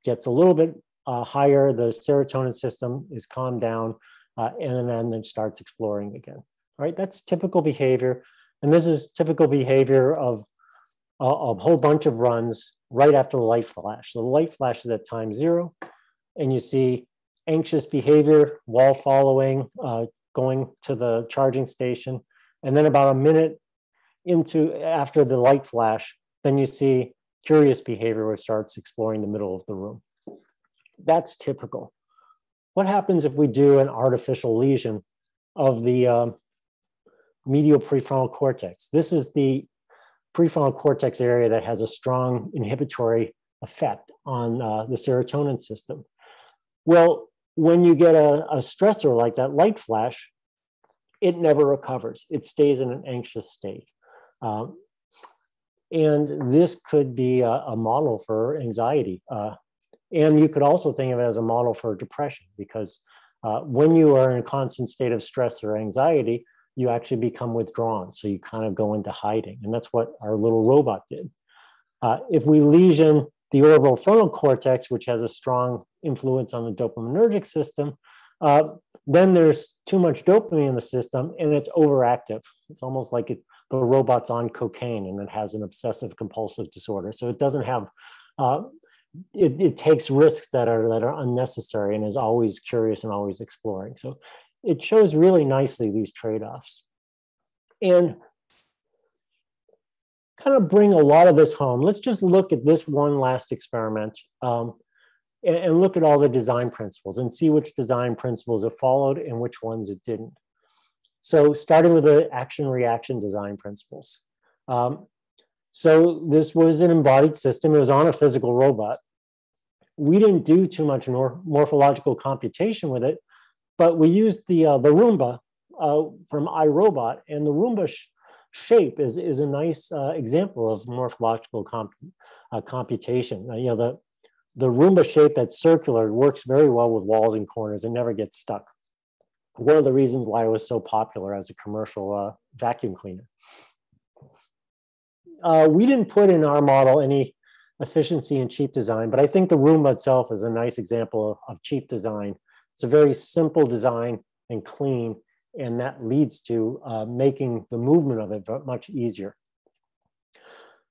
gets a little bit uh, higher, the serotonin system is calmed down, uh, and then it starts exploring again. All right, that's typical behavior. And this is typical behavior of a, a whole bunch of runs right after the light flash. So the light flashes at time zero, and you see anxious behavior, wall following, uh, going to the charging station. And then about a minute into after the light flash, then you see curious behavior which starts exploring the middle of the room. That's typical. What happens if we do an artificial lesion of the um, medial prefrontal cortex? This is the prefrontal cortex area that has a strong inhibitory effect on uh, the serotonin system. Well, when you get a, a stressor like that light flash, it never recovers. It stays in an anxious state. Um, and this could be a, a model for anxiety. Uh, and you could also think of it as a model for depression because uh, when you are in a constant state of stress or anxiety, you actually become withdrawn. So you kind of go into hiding. And that's what our little robot did. Uh, if we lesion the orbital frontal cortex, which has a strong influence on the dopaminergic system, uh, then there's too much dopamine in the system and it's overactive. It's almost like it, the robot's on cocaine and it has an obsessive compulsive disorder. So it doesn't have uh, it, it takes risks that are that are unnecessary and is always curious and always exploring. So it shows really nicely these trade-offs. And kind of bring a lot of this home. Let's just look at this one last experiment um, and, and, look at all the design principles and see which design principles it followed and which ones it didn't. So starting with the action reaction design principles. Um, so this was an embodied system. It was on a physical robot. We didn't do too much morphological computation with it, but we used the uh, the Roomba uh, from iRobot, and the Roomba shape is is a nice uh, example of morphological comp uh, computation. Uh, you know the the Roomba shape that's circular works very well with walls and corners and never gets stuck. One of the reasons why it was so popular as a commercial uh, vacuum cleaner uh, we didn't put in our model any efficiency and cheap design, but I think the Roomba itself is a nice example of, of cheap design. It's a very simple design and clean, and that leads to uh, making the movement of it much easier.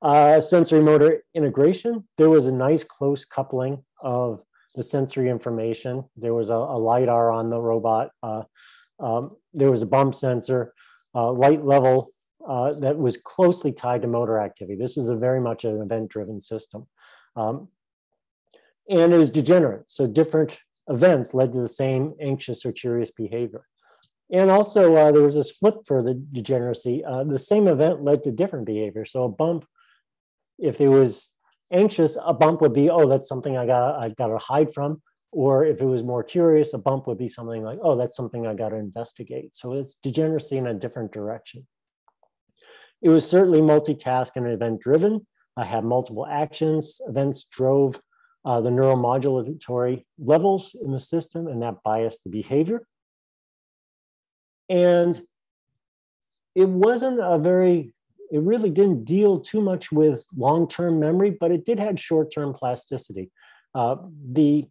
Uh, sensory motor integration, there was a nice close coupling of the sensory information. There was a, a LiDAR on the robot. Uh, um, there was a bump sensor, uh, light level uh, that was closely tied to motor activity. This is a very much an event-driven system. Um, and it was degenerate. So different events led to the same anxious or curious behavior. And also uh, there was this flip for the degeneracy. Uh, the same event led to different behavior. So a bump, if it was anxious, a bump would be, oh, that's something I got I got to hide from. Or if it was more curious, a bump would be something like, oh, that's something I got to investigate. So it's degeneracy in a different direction. It was certainly multitask and event driven. I had multiple actions. Events drove uh, the neuromodulatory levels in the system and that biased the behavior. And it wasn't a very, it really didn't deal too much with long-term memory, but it did have short-term plasticity. Uh, the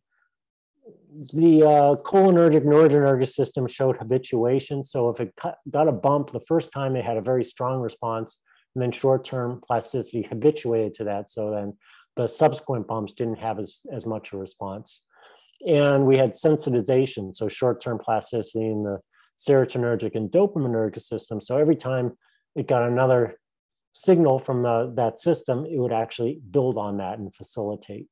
the uh, cholinergic noradrenergic system showed habituation. So if it got a bump the first time, it had a very strong response, and then short-term plasticity habituated to that. So then the subsequent bumps didn't have as, as much a response. And we had sensitization, so short-term plasticity in the serotonergic and dopaminergic system. So every time it got another signal from uh, that system, it would actually build on that and facilitate.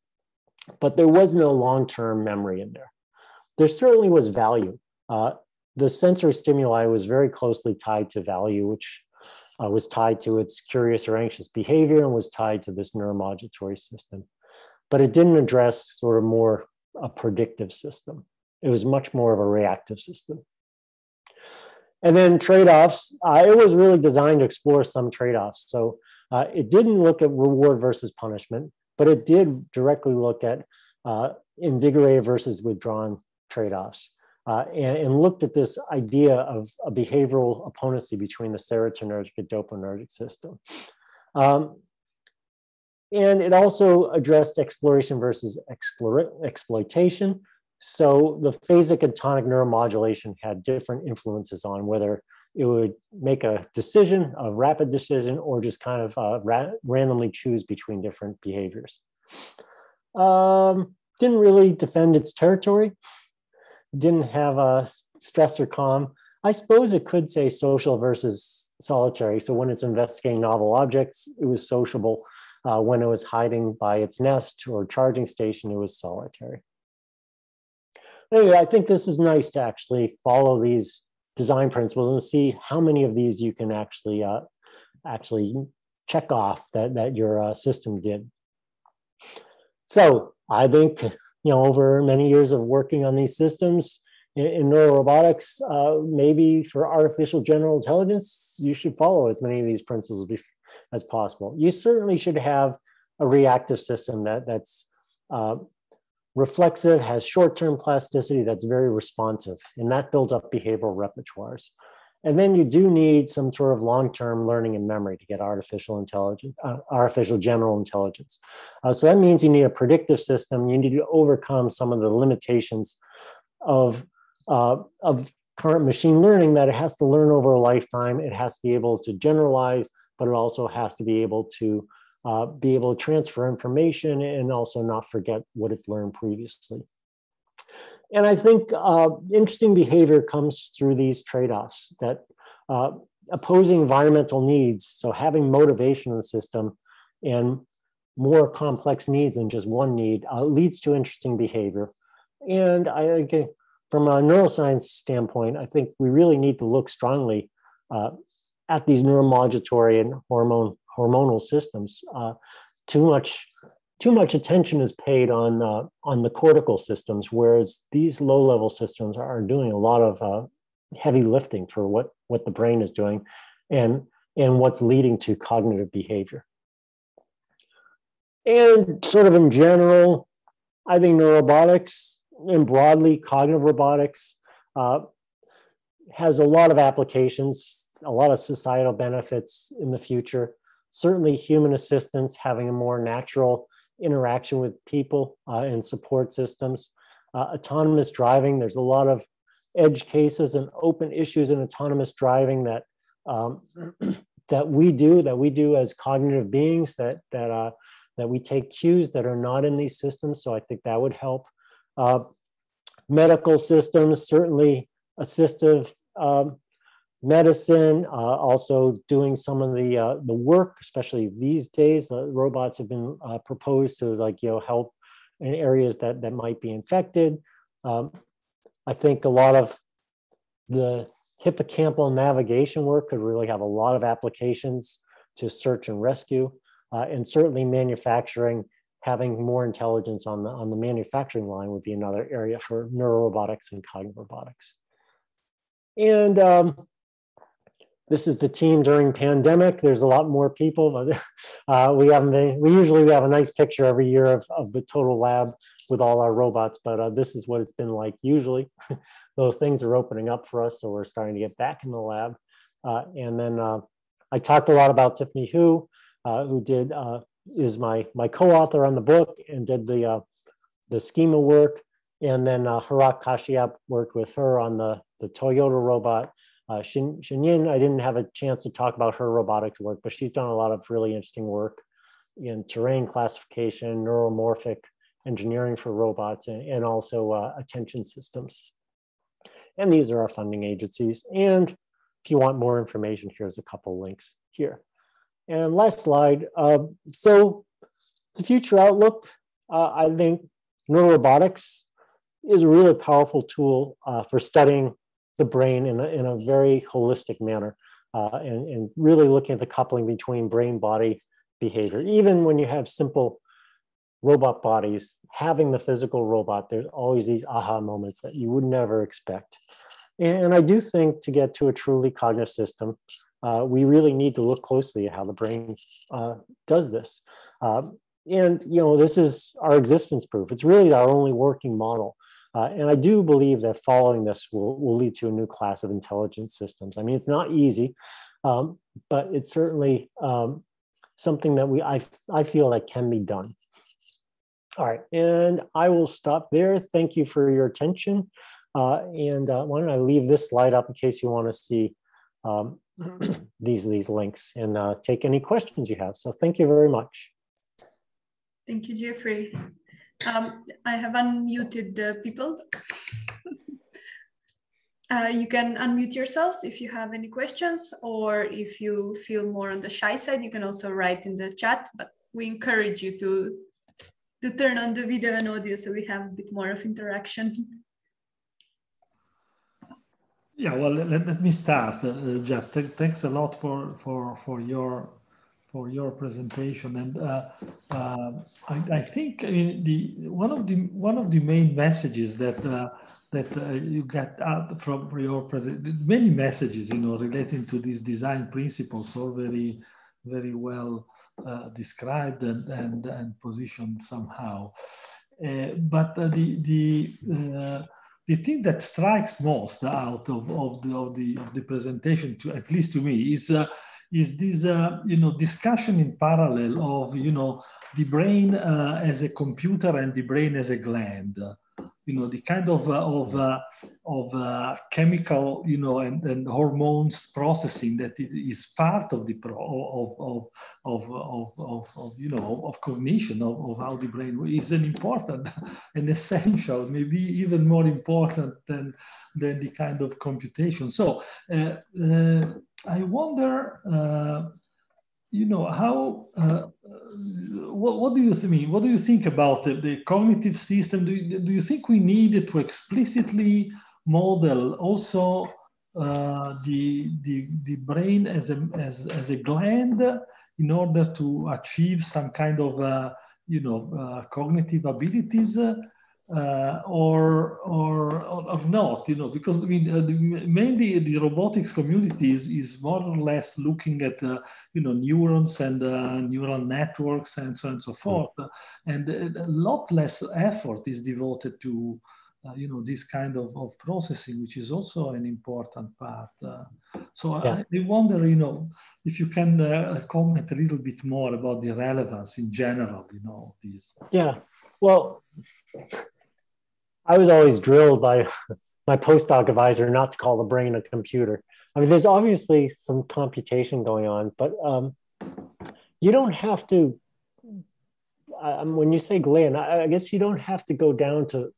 But there was no long-term memory in there. There certainly was value. Uh, the sensory stimuli was very closely tied to value, which uh, was tied to its curious or anxious behavior and was tied to this neuromodulatory system. But it didn't address sort of more a predictive system. It was much more of a reactive system. And then trade-offs, uh, it was really designed to explore some trade-offs. So uh, it didn't look at reward versus punishment, but it did directly look at uh, invigorated versus withdrawn trade-offs. Uh, and, and, looked at this idea of a behavioral opponency between the serotonergic and dopaminergic system. Um, and it also addressed exploration versus exploitation. So the phasic and tonic neuromodulation had different influences on whether it would make a decision, a rapid decision, or just kind of uh, ra randomly choose between different behaviors. Um, didn't really defend its territory. Didn't have a stress or calm. I suppose it could say social versus solitary. So when it's investigating novel objects, it was sociable. Uh, when it was hiding by its nest or charging station, it was solitary I think this is nice to actually follow these design principles and see how many of these you can actually uh, actually check off that that your uh, system did. So I think you know over many years of working on these systems in, in neurorobotics, uh, maybe for artificial general intelligence, you should follow as many of these principles as possible. You certainly should have a reactive system that that's uh, Reflexive has short-term plasticity that's very responsive, and that builds up behavioral repertoires. And then you do need some sort of long-term learning and memory to get artificial intelligence, uh, artificial general intelligence. Uh, so that means you need a predictive system. You need to overcome some of the limitations of, uh, of current machine learning that it has to learn over a lifetime. It has to be able to generalize, but it also has to be able to uh, be able to transfer information and also not forget what it's learned previously. And I think uh, interesting behavior comes through these trade-offs that uh, opposing environmental needs, so having motivation in the system and more complex needs than just one need uh, leads to interesting behavior. And I think from a neuroscience standpoint, I think we really need to look strongly uh, at these neuromodulatory and hormone hormonal systems. Uh, too much too much attention is paid on uh, on the cortical systems, whereas these low level systems are doing a lot of uh, heavy lifting for what what the brain is doing, and and what's leading to cognitive behavior. And sort of in general, I think neurobotics and broadly cognitive robotics uh, has a lot of applications, a lot of societal benefits in the future certainly human assistance, having a more natural interaction with people uh, and support systems. Uh, autonomous driving, there's a lot of edge cases and open issues in autonomous driving that um, that we do, that we do as cognitive beings, that that uh, that we take cues that are not in these systems. So I think that would help. Uh, medical systems, certainly assistive um, medicine, uh, also doing some of the uh, the work, especially these days. Uh, robots have been uh, proposed to like you know help in areas that that might be infected. Um, I think a lot of the hippocampal navigation work could really have a lot of applications to search and rescue, uh, and certainly manufacturing. Having more intelligence on the on the manufacturing line would be another area for neurorobotics and cognitive robotics. And um, this is the team during pandemic. There's a lot more people, but uh, we haven't been, we usually have a nice picture every year of, of the total lab with all our robots, but uh, this is what it's been like usually. Those things are opening up for us, so we're starting to get back in the lab. Uh, and then uh, I talked a lot about Tiffany Hwu, uh, who did, uh, is my, my co-author on the book and did the, the schema work. And then Hirak Kashyap worked with her on the, the Toyota robot. Uh, Shin, Xinyun, I didn't have a chance to talk about her robotics work, but she's done a lot of really interesting work in terrain classification, neuromorphic engineering for robots, and, and also uh, attention systems. And these are our funding agencies. And if you want more information, here's a couple links here. And last slide. Uh, so the future outlook, uh, I think neurorobotics is a really powerful tool uh, for studying the brain in a, in a very holistic manner uh, and, and really looking at the coupling between brain body behavior. Even when you have simple robot bodies, having the physical robot, there's always these aha moments that you would never expect. And I do think to get to a truly cognitive system, uh, we really need to look closely at how the brain uh, does this. Um, and you know, this is our existence proof. It's really our only working model. Uh, and I do believe that following this will, will lead to a new class of intelligence systems. I mean, it's not easy, um, but it's certainly um, something that we I, I feel that can be done. All right, and I will stop there. Thank you for your attention. Uh, and uh, why don't I leave this slide up in case you want to see um, these, these links and uh, take any questions you have. So thank you very much.
Thank you, Jeffrey. Um, I have unmuted the people. Uh, you can unmute yourselves if you have any questions, or if you feel more on the shy side, you can also write in the chat, but we encourage you to, to turn on the video and audio so we have a bit more of interaction.
Yeah, well, let, let me start, uh, Jeff. Th thanks a lot for, for, for your for your presentation. And uh, uh, I, I, think I mean, the one of the one of the main messages that uh, that uh, you got out from your presentation, many messages, you know, relating to these design principles, all very very well uh, described and, and and positioned somehow. Uh, but the the the thing that strikes most out of, of the of the of the presentation, to at least to me, is is this uh, you know discussion in parallel of you know the brain uh, as a computer and the brain as a gland you know the kind of uh, of uh, of uh, chemical you know and, and hormones processing that is part of the pro of of of of, of, of you know of cognition of, of how the brain is an important and essential maybe even more important than than the kind of computation. So uh, uh, I wonder, uh, you know, how, uh, what, what do you mean? What do you think about the, the cognitive system? Do you, do you think we need to explicitly model also uh, the, the, the brain as a, as, as a gland in order to achieve some kind of, uh, you know, uh, cognitive abilities? Uh, or, or, or not, you know, because I mean, uh, the, mainly the robotics community is, is more or less looking at, uh, you know, neurons and uh, neural networks and so on and so hmm. forth. Mm. And a lot less effort is devoted to, uh, you know, this kind of, of processing, which is also an important part. Uh, so yeah. I, I, wonder, you know, if you can comment a little bit more about the relevance in general, you know, of these.
Yeah, well, I was always drilled by my postdoc advisor not to call the brain a computer. I mean, there's obviously some computation going on, but um, you don't have to. When you say gland, I, I guess you don't have to go down to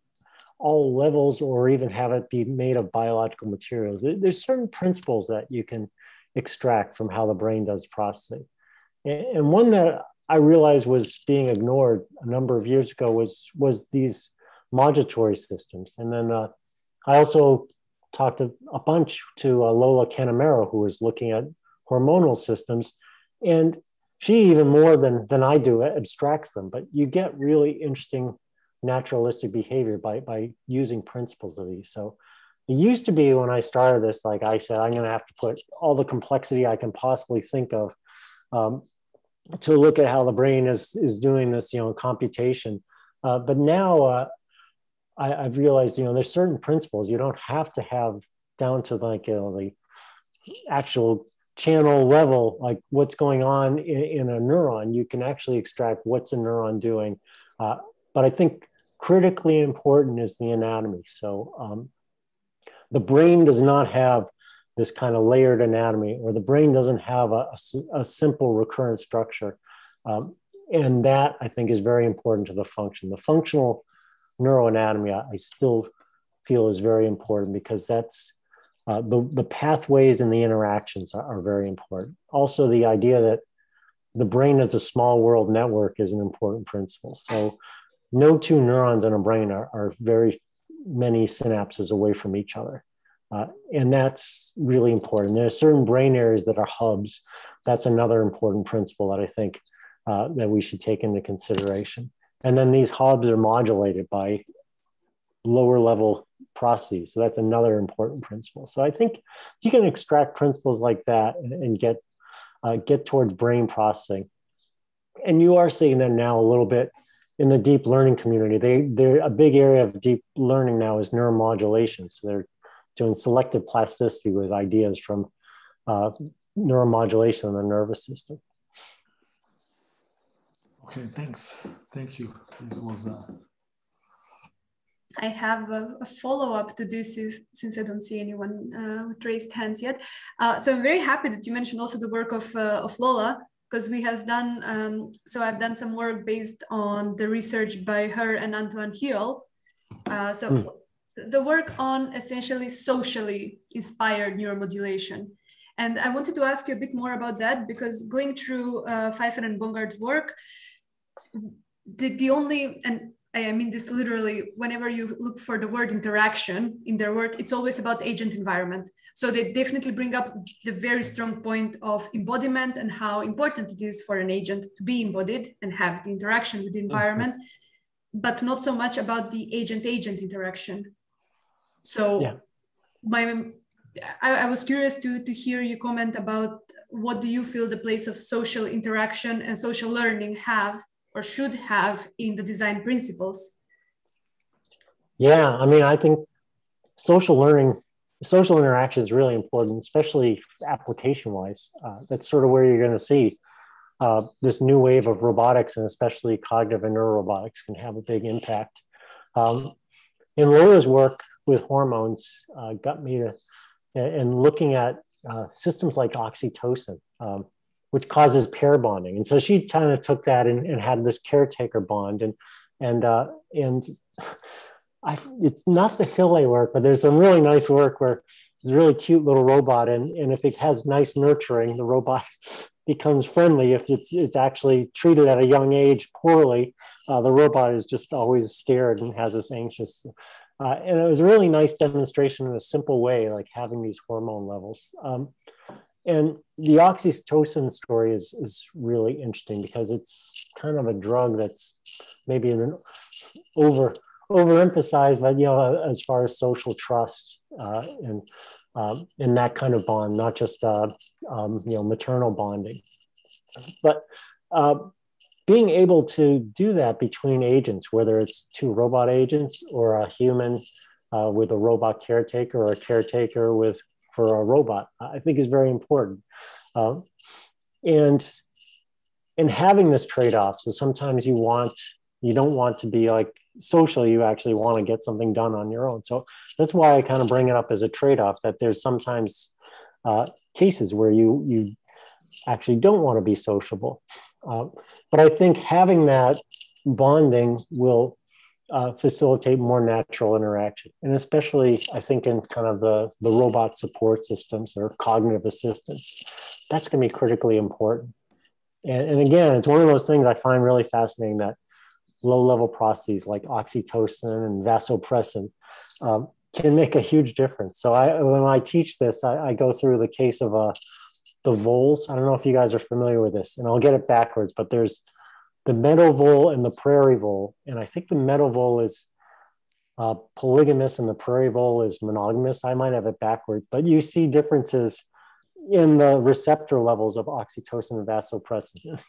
all levels or even have it be made of biological materials. There's certain principles that you can extract from how the brain does processing. And one that I realized was being ignored a number of years ago was, was these modulatory systems. And then uh, I also talked a, a bunch to uh, Lola Canamero, who was looking at hormonal systems. And she, even more than, than I do, abstracts them. But you get really interesting naturalistic behavior by, by using principles of these. So it used to be when I started this, like I said, I'm going to have to put all the complexity I can possibly think of um, to look at how the brain is, is doing this, you know, computation. Uh, but now uh, I, have realized, you know, there's certain principles you don't have to have down to like you know, the actual channel level, like what's going on in, in, a neuron. You can actually extract what's a neuron doing. Uh, but I think critically important is the anatomy. So um, the brain does not have this kind of layered anatomy, or the brain doesn't have a, a, a simple recurrent structure. Um, and that I think is very important to the function. The functional neuroanatomy, I, I still feel is very important because that's uh, the, the pathways and the interactions are, are, very important. Also, the idea that the brain as a small world network is an important principle. So, no two neurons in a brain are, are very many synapses away from each other. Uh, and that's really important. There are certain brain areas that are hubs. That's another important principle that I think uh, that we should take into consideration. And then these hubs are modulated by lower level processes. So that's another important principle. So I think you can extract principles like that and, and get uh, get towards brain processing. And you are seeing that now a little bit in the deep learning community. They they're a big area of deep learning now is neuromodulation. So they're doing selective plasticity with ideas from uh, neuromodulation in the nervous system.
Okay, thanks. Thank you. This was. Uh...
I have a, a follow up to this if, since I don't see anyone uh, with raised hands yet. Uh, so I'm very happy that you mentioned also the work of, uh, of Lola because we have done, um, so I've done some work based on the research by her and Antoine Hiolle. Uh, so mm. the work on essentially socially inspired neuromodulation. And I wanted to ask you a bit more about that because going through uh, Pfeifer and Bongard's work, the, the only, and I mean this literally, whenever you look for the word interaction in their work, it's always about agent environment. So they definitely bring up the very strong point of embodiment and how important it is for an agent to be embodied and have the interaction with the environment, but not so much about the agent-agent interaction. So yeah. my, I, I was curious to, to hear you comment about what do you feel the place of social interaction and social learning have or should have in the design principles?
Yeah, I mean, I think social learning, social interaction is really important, especially application wise. Uh, that's sort of where you're going to see uh, this new wave of robotics and especially cognitive and neurorobotics can have a big impact. Um, in Lola's work with hormones uh, got me to, and looking at uh, systems like oxytocin. Um, which causes pair bonding. And so she kind of took that and, and had this caretaker bond. And and uh, and I, it's not the Hiolle work, but there's some really nice work where it's a really cute little robot, and, and if it has nice nurturing, the robot becomes friendly. If it's, it's actually treated at a young age poorly, uh, the robot is just always scared and has this anxious. Uh, and it was a really nice demonstration in a simple way, like having these hormone levels. Um, and the oxytocin story is is really interesting because it's kind of a drug that's maybe an over overemphasized, but you know, as far as social trust uh, and um, and that kind of bond, not just uh, um, you know maternal bonding, but uh, being able to do that between agents, whether it's two robot agents or a human uh, with a robot caretaker or a caretaker with for a robot, I think is very important. Um, and in having this trade-off, so sometimes you want, you don't want to be like social, you actually want to get something done on your own. So that's why I kind of bring it up as a trade-off that there's sometimes uh, cases where you you actually don't want to be sociable. Uh, but I think having that bonding will uh, facilitate more natural interaction. And especially, I think, in kind of the, the robot support systems or cognitive assistance, that's going to be critically important. And, and again, it's one of those things I find really fascinating that low level processes like oxytocin and vasopressin um, can make a huge difference. So I, when I teach this, I, I go through the case of uh, the voles. I don't know if you guys are familiar with this, and I'll get it backwards, but there's the meadow vole and the prairie vole. And I think the meadow vole is uh, polygamous and the prairie vole is monogamous. I might have it backwards, but you see differences in the receptor levels of oxytocin and vasopressin.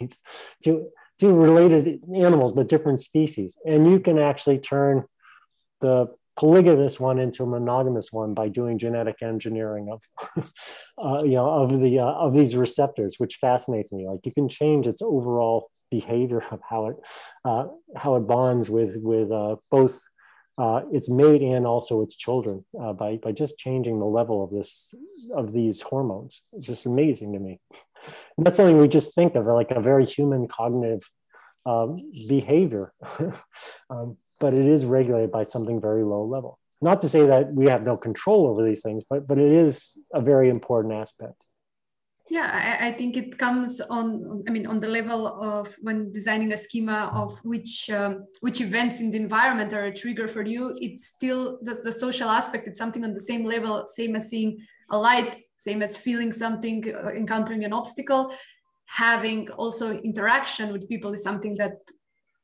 Two related animals, but different species. And you can actually turn the polygamous one into a monogamous one by doing genetic engineering of, uh, you know, of the uh, of these receptors, which fascinates me. Like you can change its overall behavior of how it uh, how it bonds with with uh, both uh, its mate and also its children uh, by by just changing the level of this of these hormones. It's just amazing to me. And that's something we just think of like a very human cognitive um, behavior, um, but it is regulated by something very low level. not to say that we have no control over these things, but but it is a very important aspect.
Yeah, I, I, think it comes on. I mean, on the level of when designing a schema of which um, which events in the environment are a trigger for you. It's still the, the social aspect. It's something on the same level, same as seeing a light, same as feeling something, uh, encountering an obstacle. Having also interaction with people is something that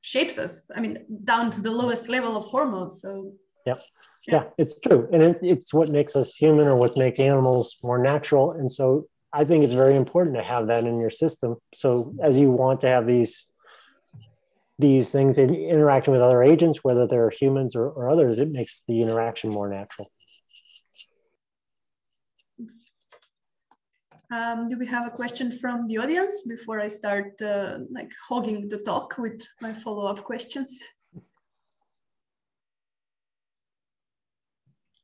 shapes us. I mean, down to the lowest level of hormones. So.
Yep. Yeah, yeah it's true, and it, it's what makes us human, or what makes animals more natural, and so I think it's very important to have that in your system. So as you want to have these these things in interacting with other agents, whether they're humans or, or others, it makes the interaction more natural.
Um, do we have a question from the audience before I start uh, like hogging the talk with my follow-up questions?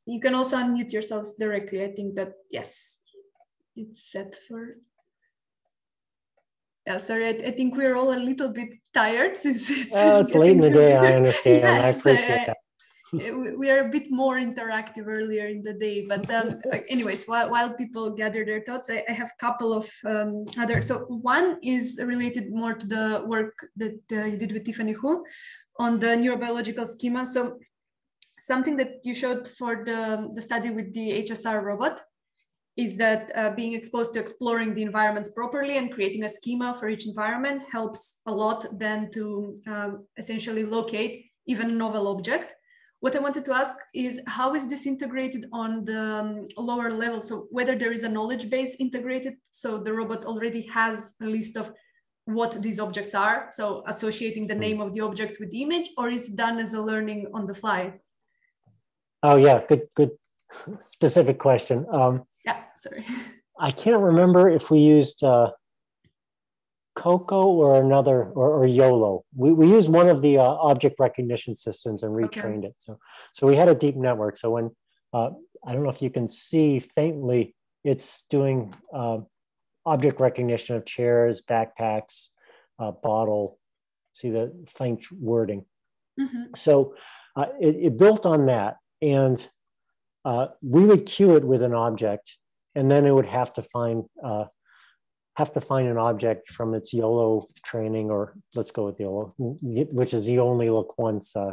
You can also unmute yourselves directly. I think that, yes, it's set for. Yeah sorry I, I, think we're all a little bit tired since it's,
uh, it's late in the day i understand. Yes, i appreciate that.
we are a bit more interactive earlier in the day but um, anyways while, while people gather their thoughts i, I have a couple of um, other so one is related more to the work that uh, you did with Tiffany Hwu on the neurobiological schema. So something that you showed for the, the study with the hsr robot is that uh, being exposed to exploring the environments properly and creating a schema for each environment helps a lot then to um, essentially locate even a novel object. What I wanted to ask is how is this integrated on the um, lower level? So whether there is a knowledge base integrated, so the robot already has a list of what these objects are, so associating the hmm. name of the object with the image, or is it done as a learning on the fly?
Oh yeah, good, good specific question. Um,
yeah, sorry.
I can't remember if we used uh, Coco or another or, or, YOLO. We, we used one of the uh, object recognition systems and retrained okay. it. So so we had a deep network. So when uh, I don't know if you can see faintly, it's doing uh, object recognition of chairs, backpacks, uh, bottle. See the faint wording. Mm-hmm. So uh, it, it built on that and uh, we would cue it with an object, and then it would have to find uh, have to find an object from its YOLO training, or let's go with YOLO, which is the only look once uh,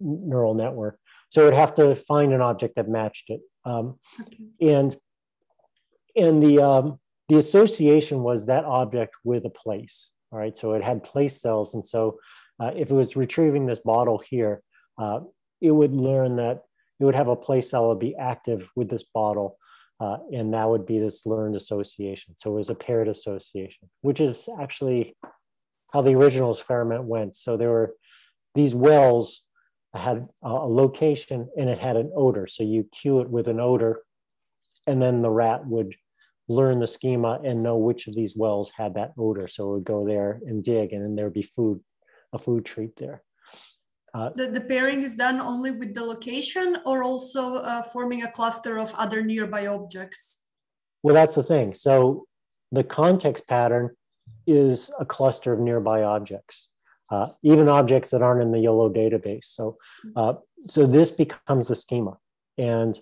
neural network. So it would have to find an object that matched it, um, okay. and and the um, the association was that object with a place. All right, so it had place cells, and so uh, if it was retrieving this bottle here, uh, it would learn that it would have a place cell would be active with this bottle. Uh, and that would be this learned association. So it was a paired association, which is actually how the original experiment went. So there were these wells had a location and it had an odor. So you cue it with an odor, and then the rat would learn the schema and know which of these wells had that odor. So it would go there and dig, and then there would be food, a food treat there.
Uh, the, the pairing is done only with the location or also uh, forming a cluster of other nearby objects?
Well, that's the thing. So the context pattern is a cluster of nearby objects, uh, even objects that aren't in the YOLO database. So, uh, so this becomes a schema. And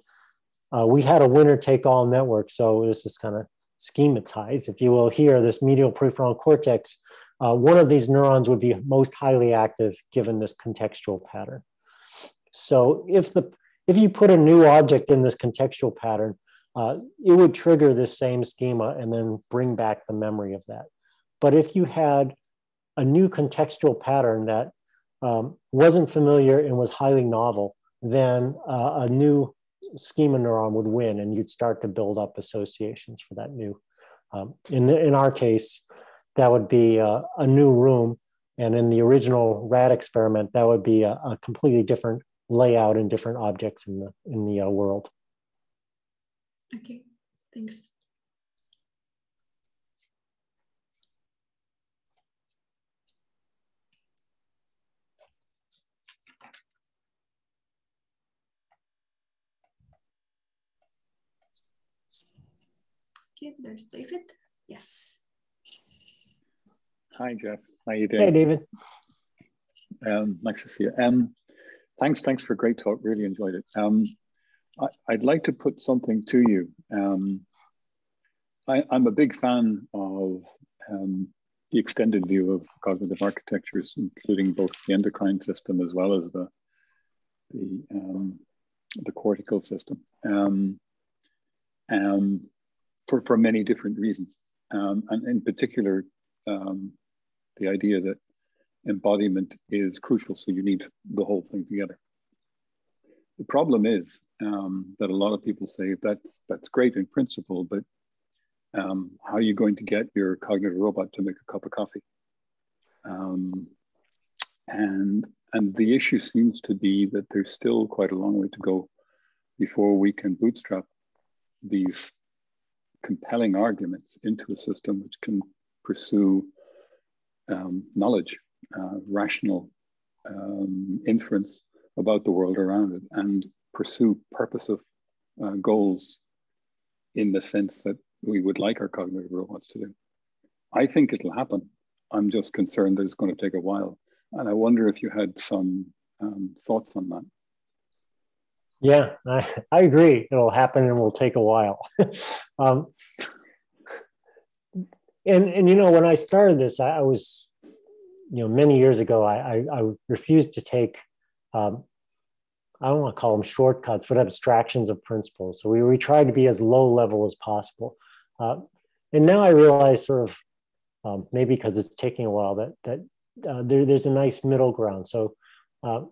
uh, we had a winner take all network. So this is kind of schematized, if you will, here, this medial prefrontal cortex uh, one of these neurons would be most highly active given this contextual pattern. So if the if you put a new object in this contextual pattern, uh, it would trigger this same schema and then bring back the memory of that. But if you had a new contextual pattern that um, wasn't familiar and was highly novel, then uh, a new schema neuron would win and you'd start to build up associations for that new. Um, in, the, in our case, that would be a, a, new room. And in the original rat experiment, that would be a, a completely different layout and different objects in the in the uh, world.
Okay, thanks. Okay, there's David. Yes.
Hi, Jeff. How you doing?
Hey, David.
Um, nice to see you. Um, Thanks, thanks for a great talk. Really enjoyed it. Um, I, would like to put something to you. Um, I, am a big fan of um, the extended view of cognitive architectures, including both the endocrine system as well as the the, um, the cortical system, um, um, for for many different reasons, um, and in particular, um, the idea that embodiment is crucial. So you need the whole thing together. The problem is um, that a lot of people say that's that's great in principle, but um, how are you going to get your cognitive robot to make a cup of coffee? Um, and and the issue seems to be that there's still quite a long way to go before we can bootstrap these compelling arguments into a system which can pursue um, knowledge, uh, rational um, inference about the world around it, and pursue purposive uh, goals in the sense that we would like our cognitive robots to do. I think it'll happen. I'm just concerned that it's going to take a while. And I wonder if you had some um, thoughts on that.
Yeah, I, I agree. It'll happen and will take a while. um, and, and, you know, when I started this, I, I was, you know, many years ago, I, I, I refused to take, um, I don't want to call them shortcuts, but abstractions of principles. So we, we tried to be as low level as possible. Uh, and now I realize sort of um, maybe because it's taking a while that that uh, there, there's a nice middle ground. So uh,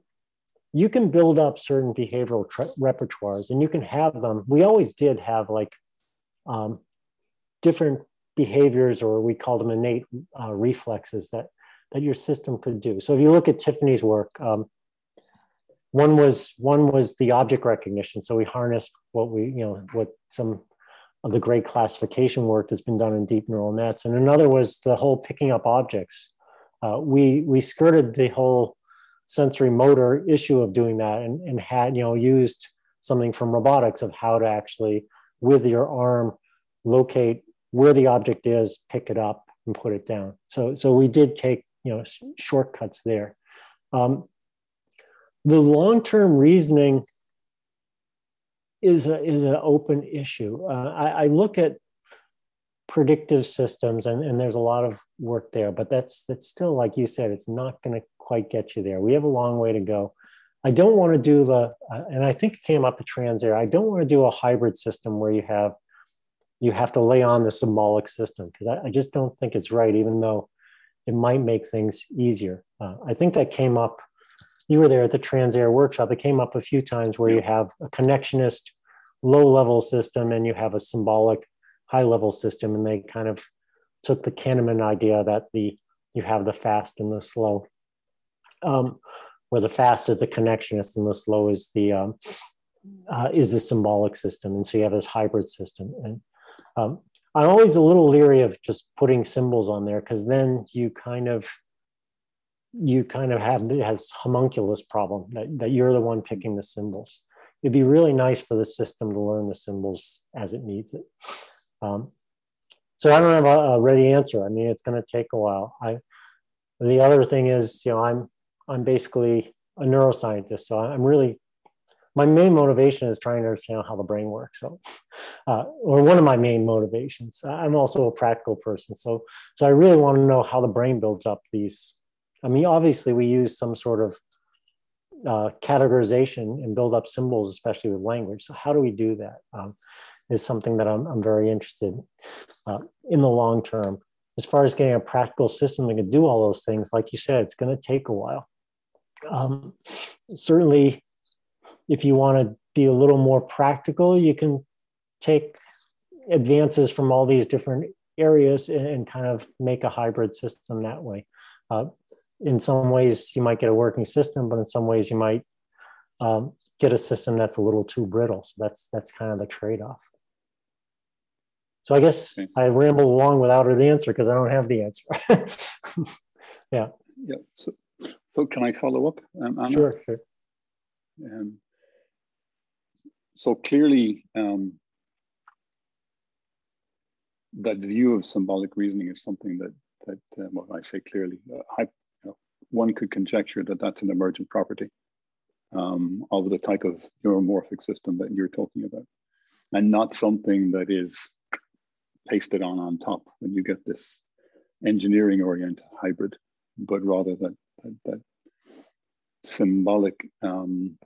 you can build up certain behavioral repertoires, and you can have them. We always did have like um, different behaviors, or we call them innate uh, reflexes that that your system could do. So if you look at Tiffany's work. Um, one was one was the object recognition. So we harnessed what we you know what some of the great classification work that's been done in deep neural nets. And another was the whole picking up objects. Uh, we, we skirted the whole sensory motor issue of doing that and, and had, you know, used something from robotics of how to actually, with your arm, locate where the object is, pick it up and put it down. So, so we did take, you know, sh- shortcuts there. Um, the long-term reasoning is a, is an open issue. Uh, I, I, look at predictive systems, and, and there's a lot of work there, but that's that's still like you said, it's not going to quite get you there. We have a long way to go. I don't want to do the, uh, and I think it came up at Transair. I don't want to do a hybrid system where you have you have to lay on the symbolic system because I, I, just don't think it's right, even though it might make things easier. Uh, I think that came up you were there at the Transair workshop. It came up a few times where you have a connectionist low level system and you have a symbolic high level system. And they kind of took the Kahneman idea that the you have the fast and the slow, um, where the fast is the connectionist and the slow is the um, uh, is the symbolic system. And so you have this hybrid system. And um, I'm always a little leery of just putting symbols on there because then you kind of you kind of have it has homunculus problem that, that you're the one picking the symbols. It'd be really nice for the system to learn the symbols as it needs it. Um, so I don't have a, a, ready answer. I mean, it's going to take a while. I the other thing is, you know, I'm I'm basically a neuroscientist, so I'm really my main motivation is trying to understand how the brain works. So, uh, or one of my main motivations. I'm also a practical person, so so I really want to know how the brain builds up these I mean, obviously, we use some sort of uh, categorization and build up symbols, especially with language. So, how do we do that? Um, is something that I'm, I'm very interested uh, in the long term. As far as getting a practical system that can do all those things, like you said, it's going to take a while. Um, certainly, if you want to be a little more practical, you can take advances from all these different areas and, and kind of make a hybrid system that way. Uh, in some ways you might get a working system, but in some ways you might um, get a system that's a little too brittle. So that's that's kind of the trade-off. So I guess okay. I ramble along without an answer because I don't have the answer. yeah.
Yeah. So, so can I follow up, um, Anna?
Sure. Sure.
Um, so clearly, um, that view of symbolic reasoning is something that that uh, well, I say clearly, uh, one could conjecture that that's an emergent property um, of the type of neuromorphic system that you're talking about, and not something that is pasted on on top when you get this engineering oriented hybrid, but rather that, that, that symbolic um,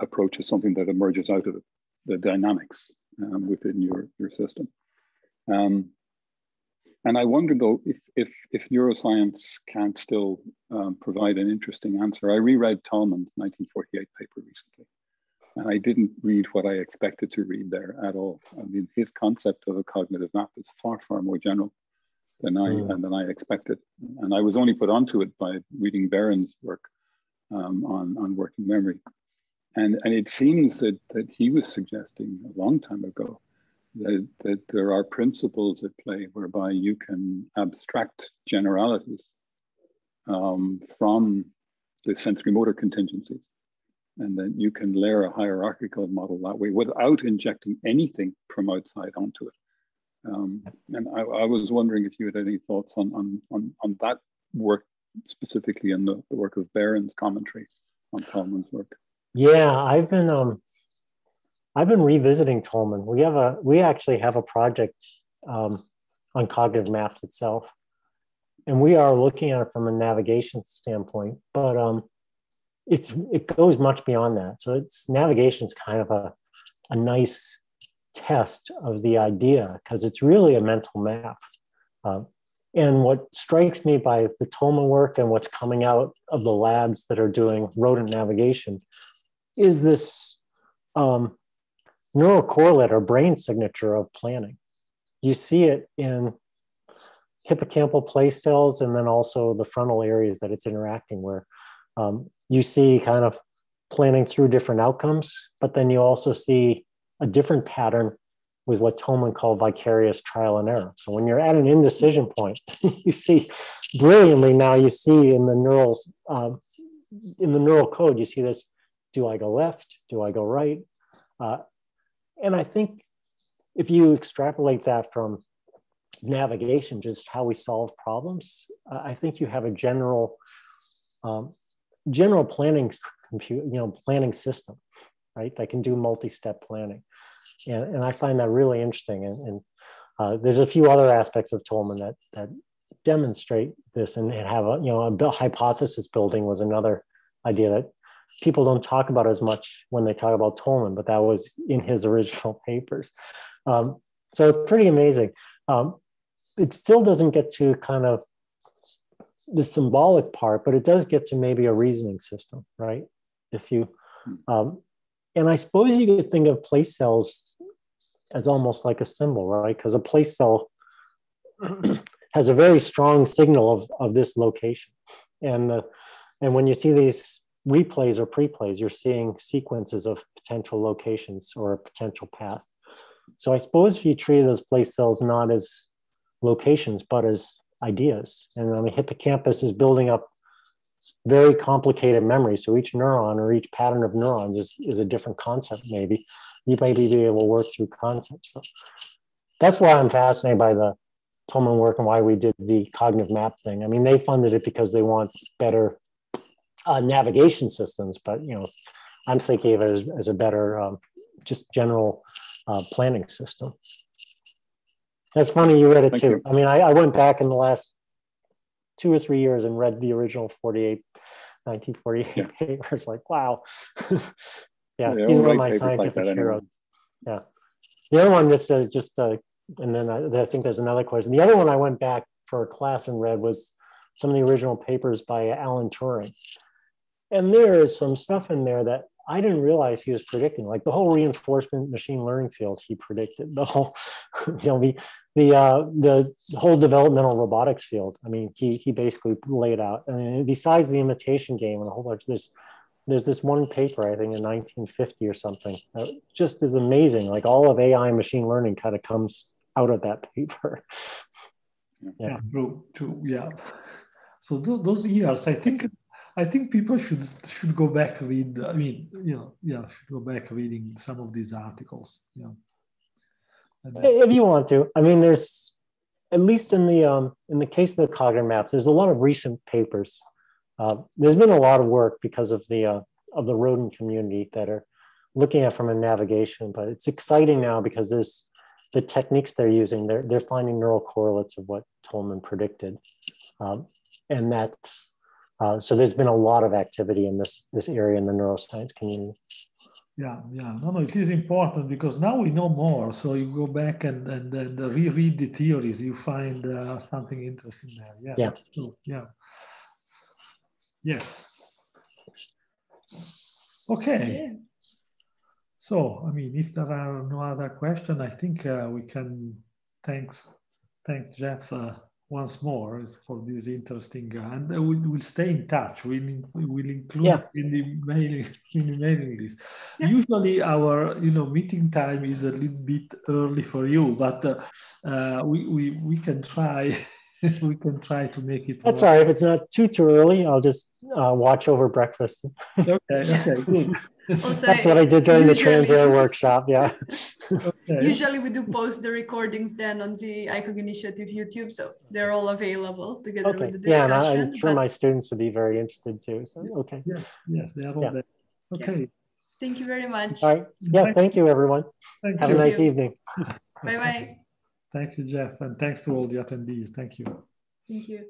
approach is something that emerges out of it, the dynamics um, within your, your system. Um, and I wonder though if, if, if neuroscience can't still um, provide an interesting answer. I reread Tolman's 1948 paper recently, and I didn't read what I expected to read there at all. I mean, his concept of a cognitive map is far, far more general than I mm. than I expected. And I was only put onto it by reading Behrens' work um, on, on working memory. And, and it seems that, that he was suggesting a long time ago that, that there are principles at play whereby you can abstract generalities um, from the sensory motor contingencies. And then you can layer a hierarchical model that way without injecting anything from outside onto it. Um, and I, I, was wondering if you had any thoughts on, on, on, on that work, specifically in the, the work of Behrens' commentary on Tolman's work.
Yeah, I've been um, I've been revisiting Tolman. We have a we actually have a project um, on cognitive maps itself, and we are looking at it from a navigation standpoint. But um, it's it goes much beyond that. So it's navigation is kind of a a nice test of the idea because it's really a mental map. Um, and what strikes me by the Tolman work and what's coming out of the labs that are doing rodent navigation is this um, neural correlate or brain signature of planning. You see it in hippocampal place cells and then also the frontal areas that it's interacting where um, you see kind of planning through different outcomes, but then you also see a different pattern with what Tolman called vicarious trial and error. So when you're at an indecision point, you see brilliantly now you see in the neural um, in the neural code you see this do I go left? Do I go right? Uh, and I think if you extrapolate that from navigation, just how we solve problems, uh, I think you have a general um, general planning compute, you know, planning system, right? That can do multi-step planning. And, and I find that really interesting. And, and uh, there's a few other aspects of Tolman that, that demonstrate this and, and have a, you know, a hypothesis building was another idea that people don't talk about as much when they talk about Tolman, but that was in his original papers. Um, so it's pretty amazing. Um, it still doesn't get to kind of the symbolic part, but it does get to maybe a reasoning system, right? If you, um, and I suppose you could think of place cells as almost like a symbol, right? Because a place cell has a very strong signal of, of this location. And, the, and when you see these replays or preplays, you're seeing sequences of potential locations or a potential path. So I suppose if you treat those place cells not as locations, but as ideas, and mean, hippocampus is building up very complicated memory. So each neuron or each pattern of neurons is, is a different concept, maybe. You maybe be able to work through concepts. So that's why I'm fascinated by the Tolman work and why we did the cognitive map thing. I mean, they funded it because they want better uh, navigation systems, but you know, I'm thinking of it as, as a better, um, just general uh, planning system. That's funny you read it Thank too. You. I mean, I, I, went back in the last two or three years and read the original 48, 1948 yeah. papers. Like, wow. yeah, yeah, he's one of my scientific like heroes. Yeah. The other one, just uh, just uh, and then I, I think there's another question. The other one I went back for a class and read was some of the original papers by Alan Turing. And there is some stuff in there that I didn't realize he was predicting, like the whole reinforcement machine learning field. He predicted the whole, you know, the the uh, the whole developmental robotics field. I mean, he he basically laid out. I mean, besides the imitation game and a whole bunch, there's there's this one paper I think in 1950 or something that just is amazing. Like all of AI and machine learning kind of comes out of that paper.
yeah, true, true, yeah. So th- those years, I think I think people should should go back read. I mean, you know, yeah, should go back reading some of these articles. Yeah.
If you want to, I mean, there's at least in the um, in the case of the cognitive maps, there's a lot of recent papers. Uh, there's been a lot of work because of the uh, of the rodent community that are looking at from a navigation, but it's exciting now because there's the techniques they're using, they're, they're finding neural correlates of what Tolman predicted. Um, and that's, uh, so there's been a lot of activity in this, this area in the neuroscience community.
Yeah, yeah, no, no, it is important because now we know more. So you go back and and, and reread the theories, you find uh, something interesting there. Yeah,
yeah,
true. yeah. Yes. Okay. Yeah. So, I mean, if there are no other questions, I think uh, we can thanks thank Jeff uh, once more for this interesting, and we will stay in touch. We will include yeah. in the mailing in the mailing list. Yeah. Usually, our you know meeting time is a little bit early for you, but uh, uh, we we we can try. we can try to make it.
That's all right. If it's not too too early, I'll just uh, watch over breakfast.
okay. Okay. Good.
Also, That's what I did during usually, the Transair workshop. Yeah.
okay. Usually we do post the recordings then on the iCog Initiative YouTube, so they're all available together
okay.
with the
discussion. Yeah, and I'm sure but... my students would be very interested too. So okay.
Yes. Yes, they are all yeah. there. Okay. Yeah.
Thank you very much.
All right. Yeah. Thank, thank you, everyone. Thank Have you. a nice evening.
Bye bye.
Thank you, Jeff, and thanks to all the attendees. Thank you.
Thank you.